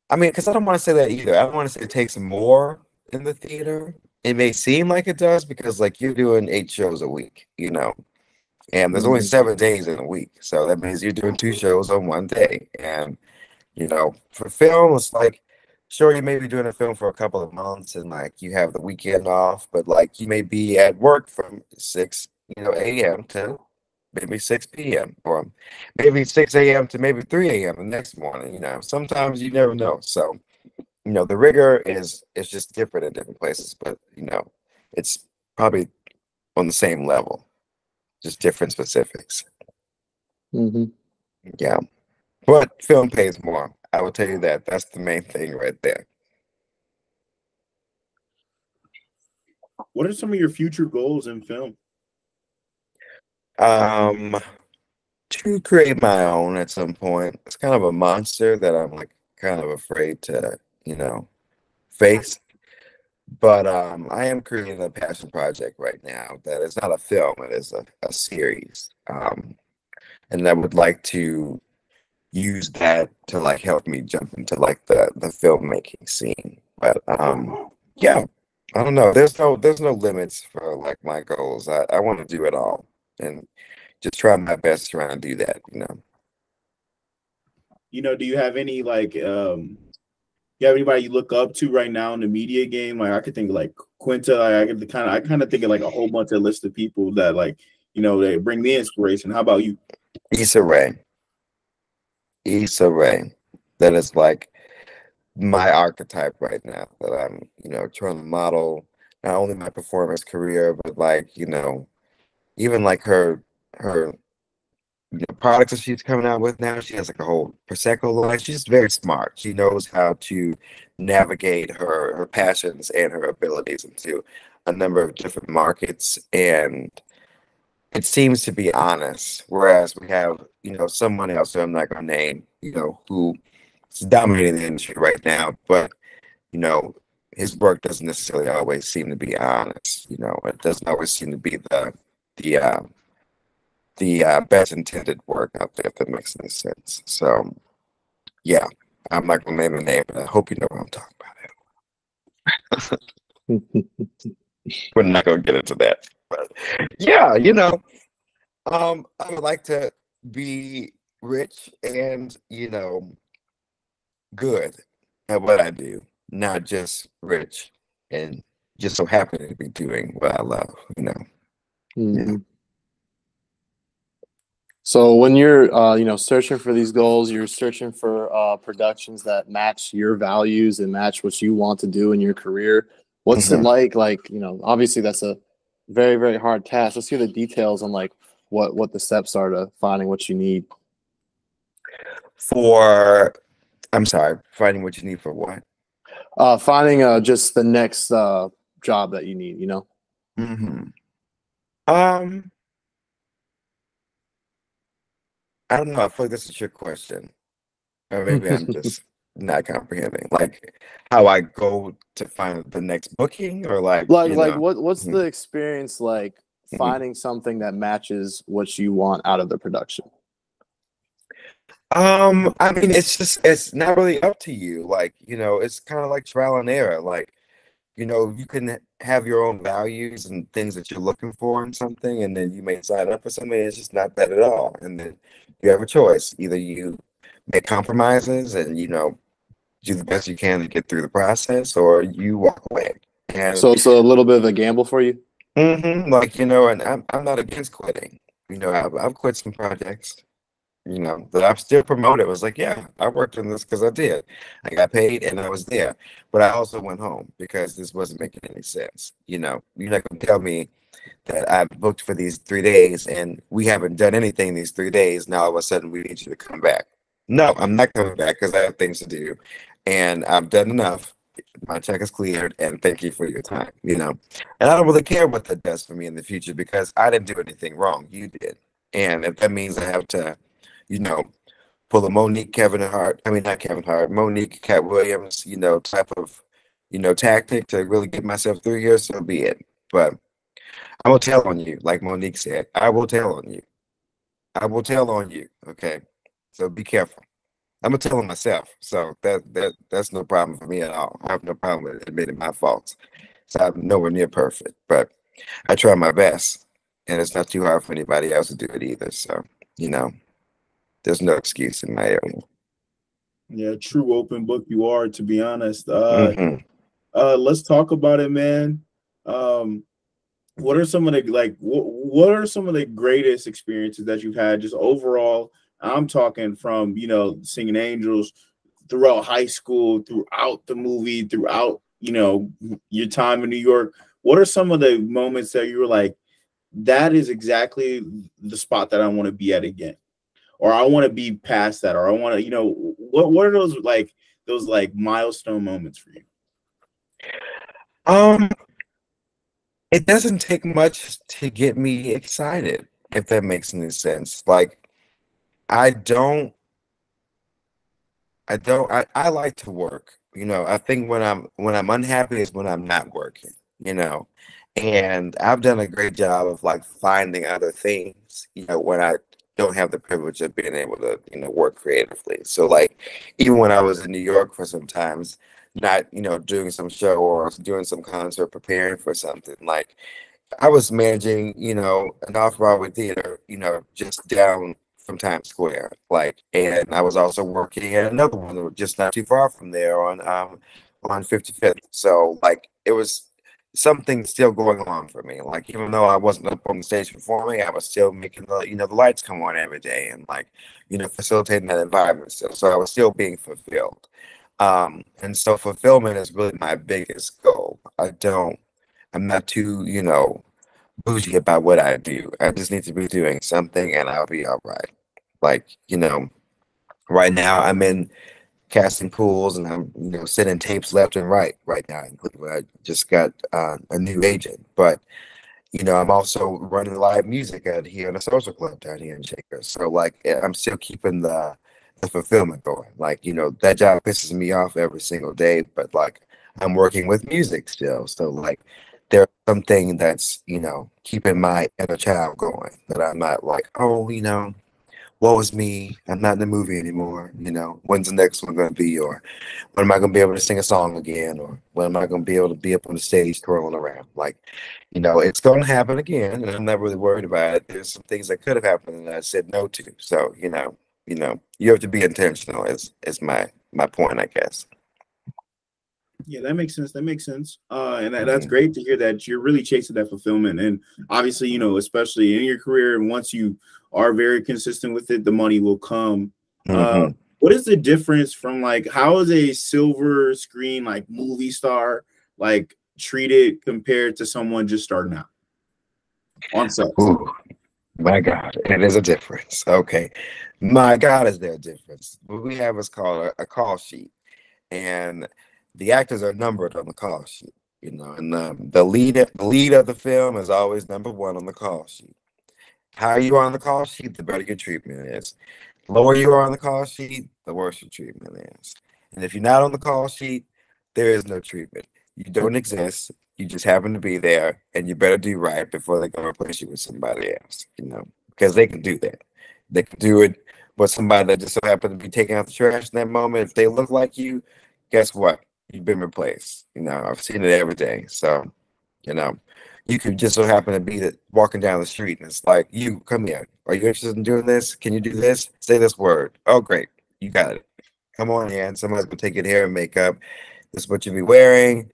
I mean, because I don't want to say that either. I don't want to say it takes more in the theater. It may seem like it does because, like, you're doing eight shows a week, you know, and there's only Mhm. seven days in a week. So that means you're doing two shows on one day. And, you know, for film, it's like, sure, you may be doing a film for a couple of months and, like, you have the weekend off, but, like, you may be at work from 6, you know, a.m. to maybe 6 p.m. or maybe 6 a.m. to maybe 3 a.m. the next morning. You know, sometimes you never know. So, you know, the rigor is it's just different in different places, but you know, it's probably on the same level, just different specifics. Mm-hmm. Yeah, but film pays more. I will tell you that. That's the main thing right there. What are some of your future goals in film? Um, to create my own at some point. It's kind of a monster that I'm like kind of afraid to, you know, face. But um, I am creating a passion project right now that is not a film; it is a, a series. Um, and I would like to use that to like help me jump into like the the filmmaking scene. But um, yeah, I don't know. There's no there's no limits for like my goals. I, I want to do it all and just try my best to do that, you know. You know, do you have any like um you have anybody you look up to right now in the media game? Like I could think like Quinta, like, I could kind of I kind of think of like a whole bunch of list of people that like, you know, they bring me inspiration. How about you? Issa Rae. Issa Rae. That is like my archetype right now that I'm, you know, trying to model not only my performance career, but like, you know, even like her her products that she's coming out with now. She has like a whole prosecco line. She's very smart. She knows how to navigate her her passions and her abilities into a number of different markets, and it seems to be honest. Whereas we have you know someone else who I'm not to name, you know, who is dominating the industry right now, but you know. His work doesn't necessarily always seem to be honest, you know. It doesn't always seem to be the the uh, the uh, best intended work out there, if that makes any sense. So, yeah, I'm not gonna name a name, but I hope you know what I'm talking about. We're not gonna get into that, but yeah, you know, um, I would like to be rich and you know good at what I do, not just rich and just so happen to be doing what I love. You know. Mhm. So when you're, uh, you know, searching for these goals, you're searching for uh, productions that match your values and match what you want to do in your career. What's it Mhm. like? Like, you know, obviously that's a very, very hard task. Let's hear the details on like what what the steps are to finding what you need. for I'm sorry, finding what you need for what? Uh, finding uh, just the next uh, job that you need. You know. hmm Um, I don't know. I feel like this is your question, or maybe I'm just not comprehending? Like how I go to find the next booking, or like Like like know? what what's the experience like Mhm. finding something that matches what you want out of the production? Um, I mean, it's just it's not really up to you. Like, you know, it's kind of like trial and error. Like, you know, you can have your own values and things that you're looking for in something, and then you may sign up for something it's just not that at all. And then you have a choice. Either you make compromises and, you know, do the best you can to get through the process, or you walk away. And So so a little bit of a gamble for you. Mm-hmm, Like, you know, and I'm I'm not against quitting. You know, I've I've quit some projects, you know, that I'm still promoted. Was like, yeah, I worked on this because I did. I got paid and I was there. But I also went home because this wasn't making any sense. You know, you're not gonna tell me that I booked for these three days and we haven't done anything these three days. Now all of a sudden we need you to come back. No, I'm not coming back because I have things to do. And I've done enough. My check is cleared and thank you for your time, you know. And I don't really care what that does for me in the future because I didn't do anything wrong. You did. And if that means I have to, you know, pull a Mo'Nique Kevin Hart, I mean not Kevin Hart, Mo'Nique Katt Williams, you know, type of, you know, tactic to really get myself through here, so be it. But I will tell on you, like Mo'Nique said. I will tell on you. I will tell on you. Okay. So be careful. I'm gonna tell on myself. So that that that's no problem for me at all. I have no problem with admitting my faults. So I'm nowhere near perfect, but I try my best, and it's not too hard for anybody else to do it either. So you know, there's no excuse in my area. Yeah, true open book you are, to be honest. Uh, Mhm. uh, let's talk about it, man. Um, what are some of the like? What what are some of the greatest experiences that you've had, just overall? I'm talking from you know singing angels throughout high school, throughout the movie, throughout you know your time in New York. What are some of the moments that you were like, that is exactly the spot that I want to be at again, or I want to be past that, or I want to, you know, what what are those like those like milestone moments for you? Um, it doesn't take much to get me excited, if that makes any sense. Like, I don't, I don't, I, I like to work. You know, I think when I'm when I'm unhappy is when I'm not working. You know, and I've done a great job of like finding other things. You know, when I don't have the privilege of being able to, you know, work creatively. So like, even when I was in New York for some times not you know doing some show or doing some concert preparing for something like i was managing you know an off-broadway theater you know just down from times square like and i was also working at another one just not too far from there on um on 55th so like it was something still going on for me like even though i wasn't up on the stage performing i was still making the you know the lights come on every day and like you know facilitating that environment still so i was still being fulfilled um, and so fulfillment is really my biggest goal. I don't, I'm not too, you know, bougie about what I do. I just need to be doing something and I'll be all right. Like, you know, right now I'm in casting pools and I'm, you know, sending tapes left and right right now. I just got uh, a new agent, but you know, I'm also running live music out here in a social club down here in Shaker. So like eh, I'm still keeping the the fulfillment going. Like, you know, that job pisses me off every single day, but like I'm working with music still. So like there's something that's, you know, keeping my inner child going. That I'm not like, oh, you know, woe is me. I'm not in the movie anymore. You know, when's the next one gonna be? Or when am I gonna be able to sing a song again? Or when am I gonna be able to be up on the stage twirling around? Like, you know, it's gonna happen again, and I'm not really worried about it. There's some things that could have happened that I said no to. So, you know, you know, you have to be intentional is is my my point, I guess. Yeah, that makes sense. That makes sense. Uh, and that, that's great to hear that you're really chasing that fulfillment. And obviously, you know, especially in your career, and once you are very consistent with it, the money will come. Uh, Mhm. what is the difference from like how is a silver screen like movie star like treated compared to someone just starting out on set? Ooh, my God, it is a difference. Okay, my God, is there a difference? What we have is called a, a call sheet, and the actors are numbered on the call sheet. You know, and um, the lead the lead of the film is always number one on the call sheet. Higher you are on the call sheet, the better your treatment is. Lower you are on the call sheet, the worse your treatment is. And if you're not on the call sheet, there is no treatment. You don't exist. You just happen to be there, and you better do right before they go replace you with somebody else. You know, because they can do that. They can do it with somebody that just so happened to be taking out the trash in that moment. If they look like you, guess what? You've been replaced. You know, I've seen it every day. So, you know, you could just so happen to be that walking down the street and it's like, you come here. Are you interested in doing this? Can you do this? Say this word. Oh, great. You got it. Come on in. Somebody's gonna take your hair and makeup. This is what you'll be wearing.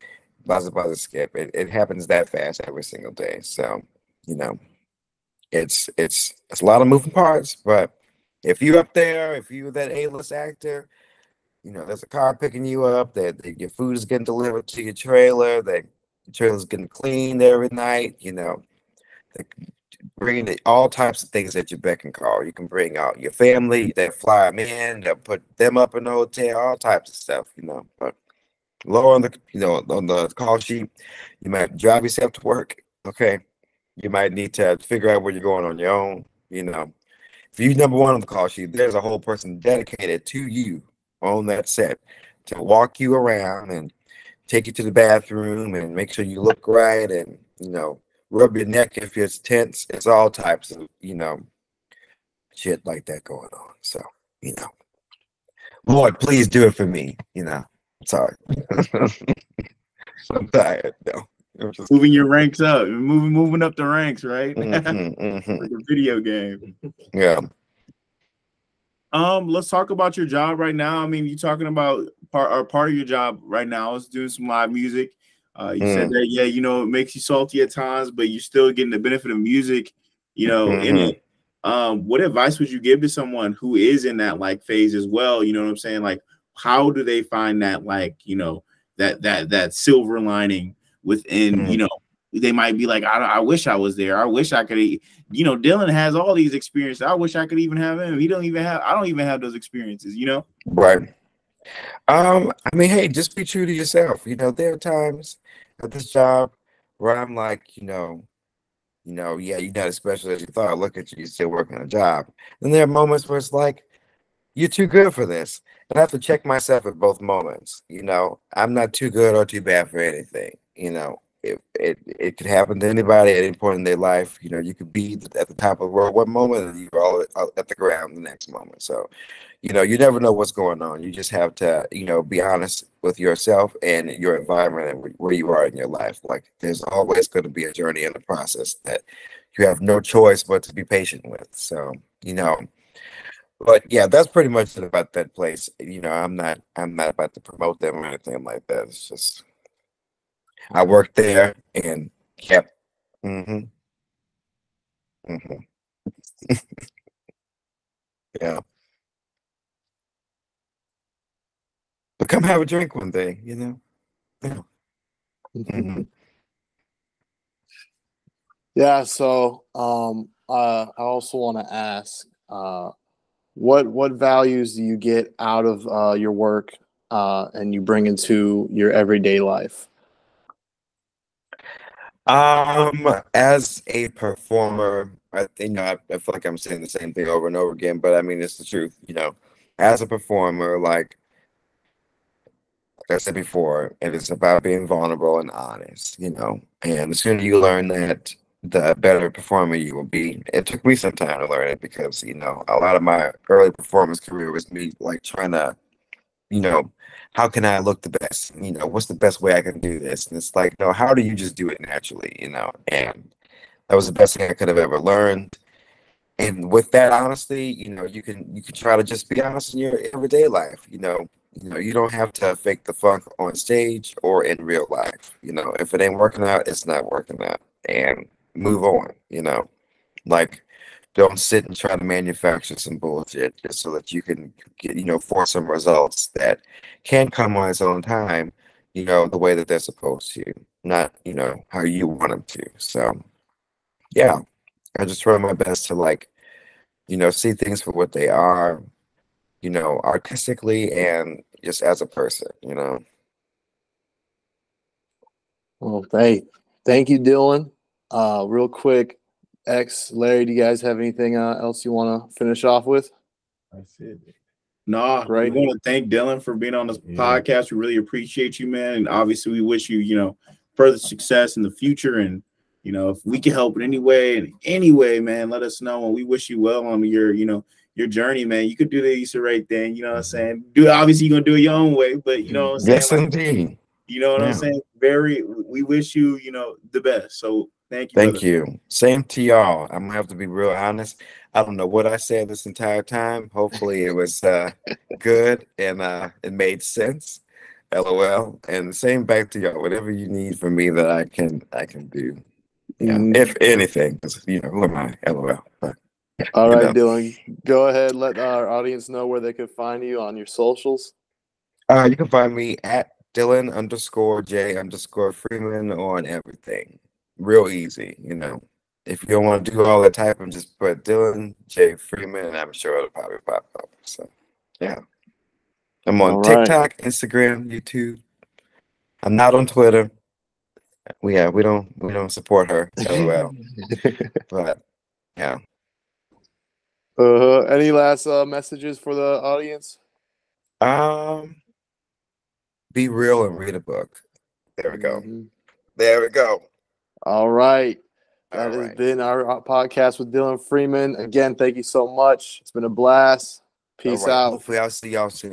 Blah blah blah. Skip. It, it happens that fast every single day. So, you know, it's it's it's a lot of moving parts, but if you're up there, if you're that A-list actor, you know, there's a car picking you up, that your food is getting delivered to your trailer, that trailer's getting cleaned every night, you know, bringing the, all types of things at your beck and call. You can bring out your family, that fly them in, that put them up in the hotel, all types of stuff, you know. But lower on the, you know, on the call sheet, you might drive yourself to work. Okay, you might need to figure out where you're going on your own. You know, if you're number one on the call sheet, there's a whole person dedicated to you on that set to walk you around and take you to the bathroom and make sure you look right and you know rub your neck if it's tense. It's all types of you know shit like that going on. So you know, Lord, please do it for me. You know, sorry. I'm tired though. Just... Moving your ranks up, moving moving up the ranks, right? Mm-hmm, mm-hmm. like a video game. Yeah. Um, let's talk about your job right now. I mean, you're talking about part or part of your job right now is doing some live music. Uh, you mm. said that, yeah, you know, it makes you salty at times, but you're still getting the benefit of music, you know, mm-hmm. in it. Um, what advice would you give to someone who is in that like phase as well? You know what I'm saying? Like, how do they find that like, you know, that that that silver lining within, mm. you know, they might be like, I, I wish I was there. I wish I could, you know, Dylan has all these experiences. I wish I could even have him. He don't even have, I don't even have those experiences, you know? Right. Um, I mean, hey, just be true to yourself. You know, there are times at this job where I'm like, you know, you know, yeah, you're not as special as you thought. Look at you, you're still working a job. And there are moments where it's like, you're too good for this. And I have to check myself at both moments. You know, I'm not too good or too bad for anything. You know, it, it it could happen to anybody at any point in their life. You know, you could be at the top of the world one moment and you're all uh, at the ground the next moment. So, you know, you never know what's going on. You just have to, you know, be honest with yourself and your environment and where you are in your life. Like, there's always going to be a journey in the process that you have no choice but to be patient with. So, you know, but yeah, that's pretty much it about that place. You know, I'm not, I'm not about to promote them or anything like that. It's just I worked there and kept. Mm-hmm. Mm-hmm. yeah. But come have a drink one day, you know. Yeah. Mm-hmm. Yeah. So, um, uh, I also want to ask, uh, what what values do you get out of uh, your work, uh, and you bring into your everyday life? Um, as a performer, I think I, I feel like I'm saying the same thing over and over again, but I mean it's the truth. You know, as a performer, like like I said before, it is about being vulnerable and honest. You know, and the sooner you learn that, the better performer you will be. It took me some time to learn it because you know a lot of my early performance career was me like trying to, you know, how can I look the best? You know, what's the best way I can do this? And it's like, no, how do you just do it naturally? You know, and that was the best thing I could have ever learned. And with that honesty, you know, you can you can try to just be honest in your everyday life. You know, you know, you don't have to fake the funk on stage or in real life. You know, if it ain't working out, it's not working out, and move on. You know, like don't sit and try to manufacture some bullshit just so that you can get, you know, force some results that can come on its own time, you know, the way that they're supposed to, not, you know, how you want them to. So, yeah, I just try my best to like, you know, see things for what they are, you know, artistically and just as a person, you know. Well, hey, thank you, Dylan. Uh, real quick, X, Larry, do you guys have anything uh, else you want to finish off with? I said Nah, Right. we want to thank Dylan for being on this Yeah. podcast. We really appreciate you, man. And obviously, we wish you, you know, further success in the future. And you know, if we can help in any way, in any way, man, let us know. And we wish you well on your, you know, your journey, man. You could do the Easter right thing. You know what I'm saying? Do obviously you're gonna do it your own way, but you know what I'm saying? Yes, Like, indeed. You know what I'm saying? Very. We wish you, you know, the best. So thank you. Thank brother. you. Same to y'all. I'm gonna have to be real honest. I don't know what I said this entire time. Hopefully it was uh good and uh it made sense. LOL. And same back to y'all. Whatever you need from me that I can I can do. Yeah. Mhm. If anything, 'cause, you know, who am I? LOL. But All you right, know. Dylan, go ahead. Let our audience know where they can find you on your socials. Uh you can find me at Dylan underscore J underscore Freeman on everything. Real easy, you know. If you don't want to do all the typing, just put Dylan J Freeman, and I'm sure it'll probably pop up. So, yeah, I'm on right. TikTok, Instagram, YouTube. I'm not on Twitter. We yeah, we don't we don't support her. LOL. but yeah, Uh, any last uh, messages for the audience? um, be real and read a book. There we go. Mhm. There we go. All right. That All has been our podcast with Dylan Freeman. Again, thank you so much. It's been a blast. Peace right. out. Hopefully, I'll see y'all soon.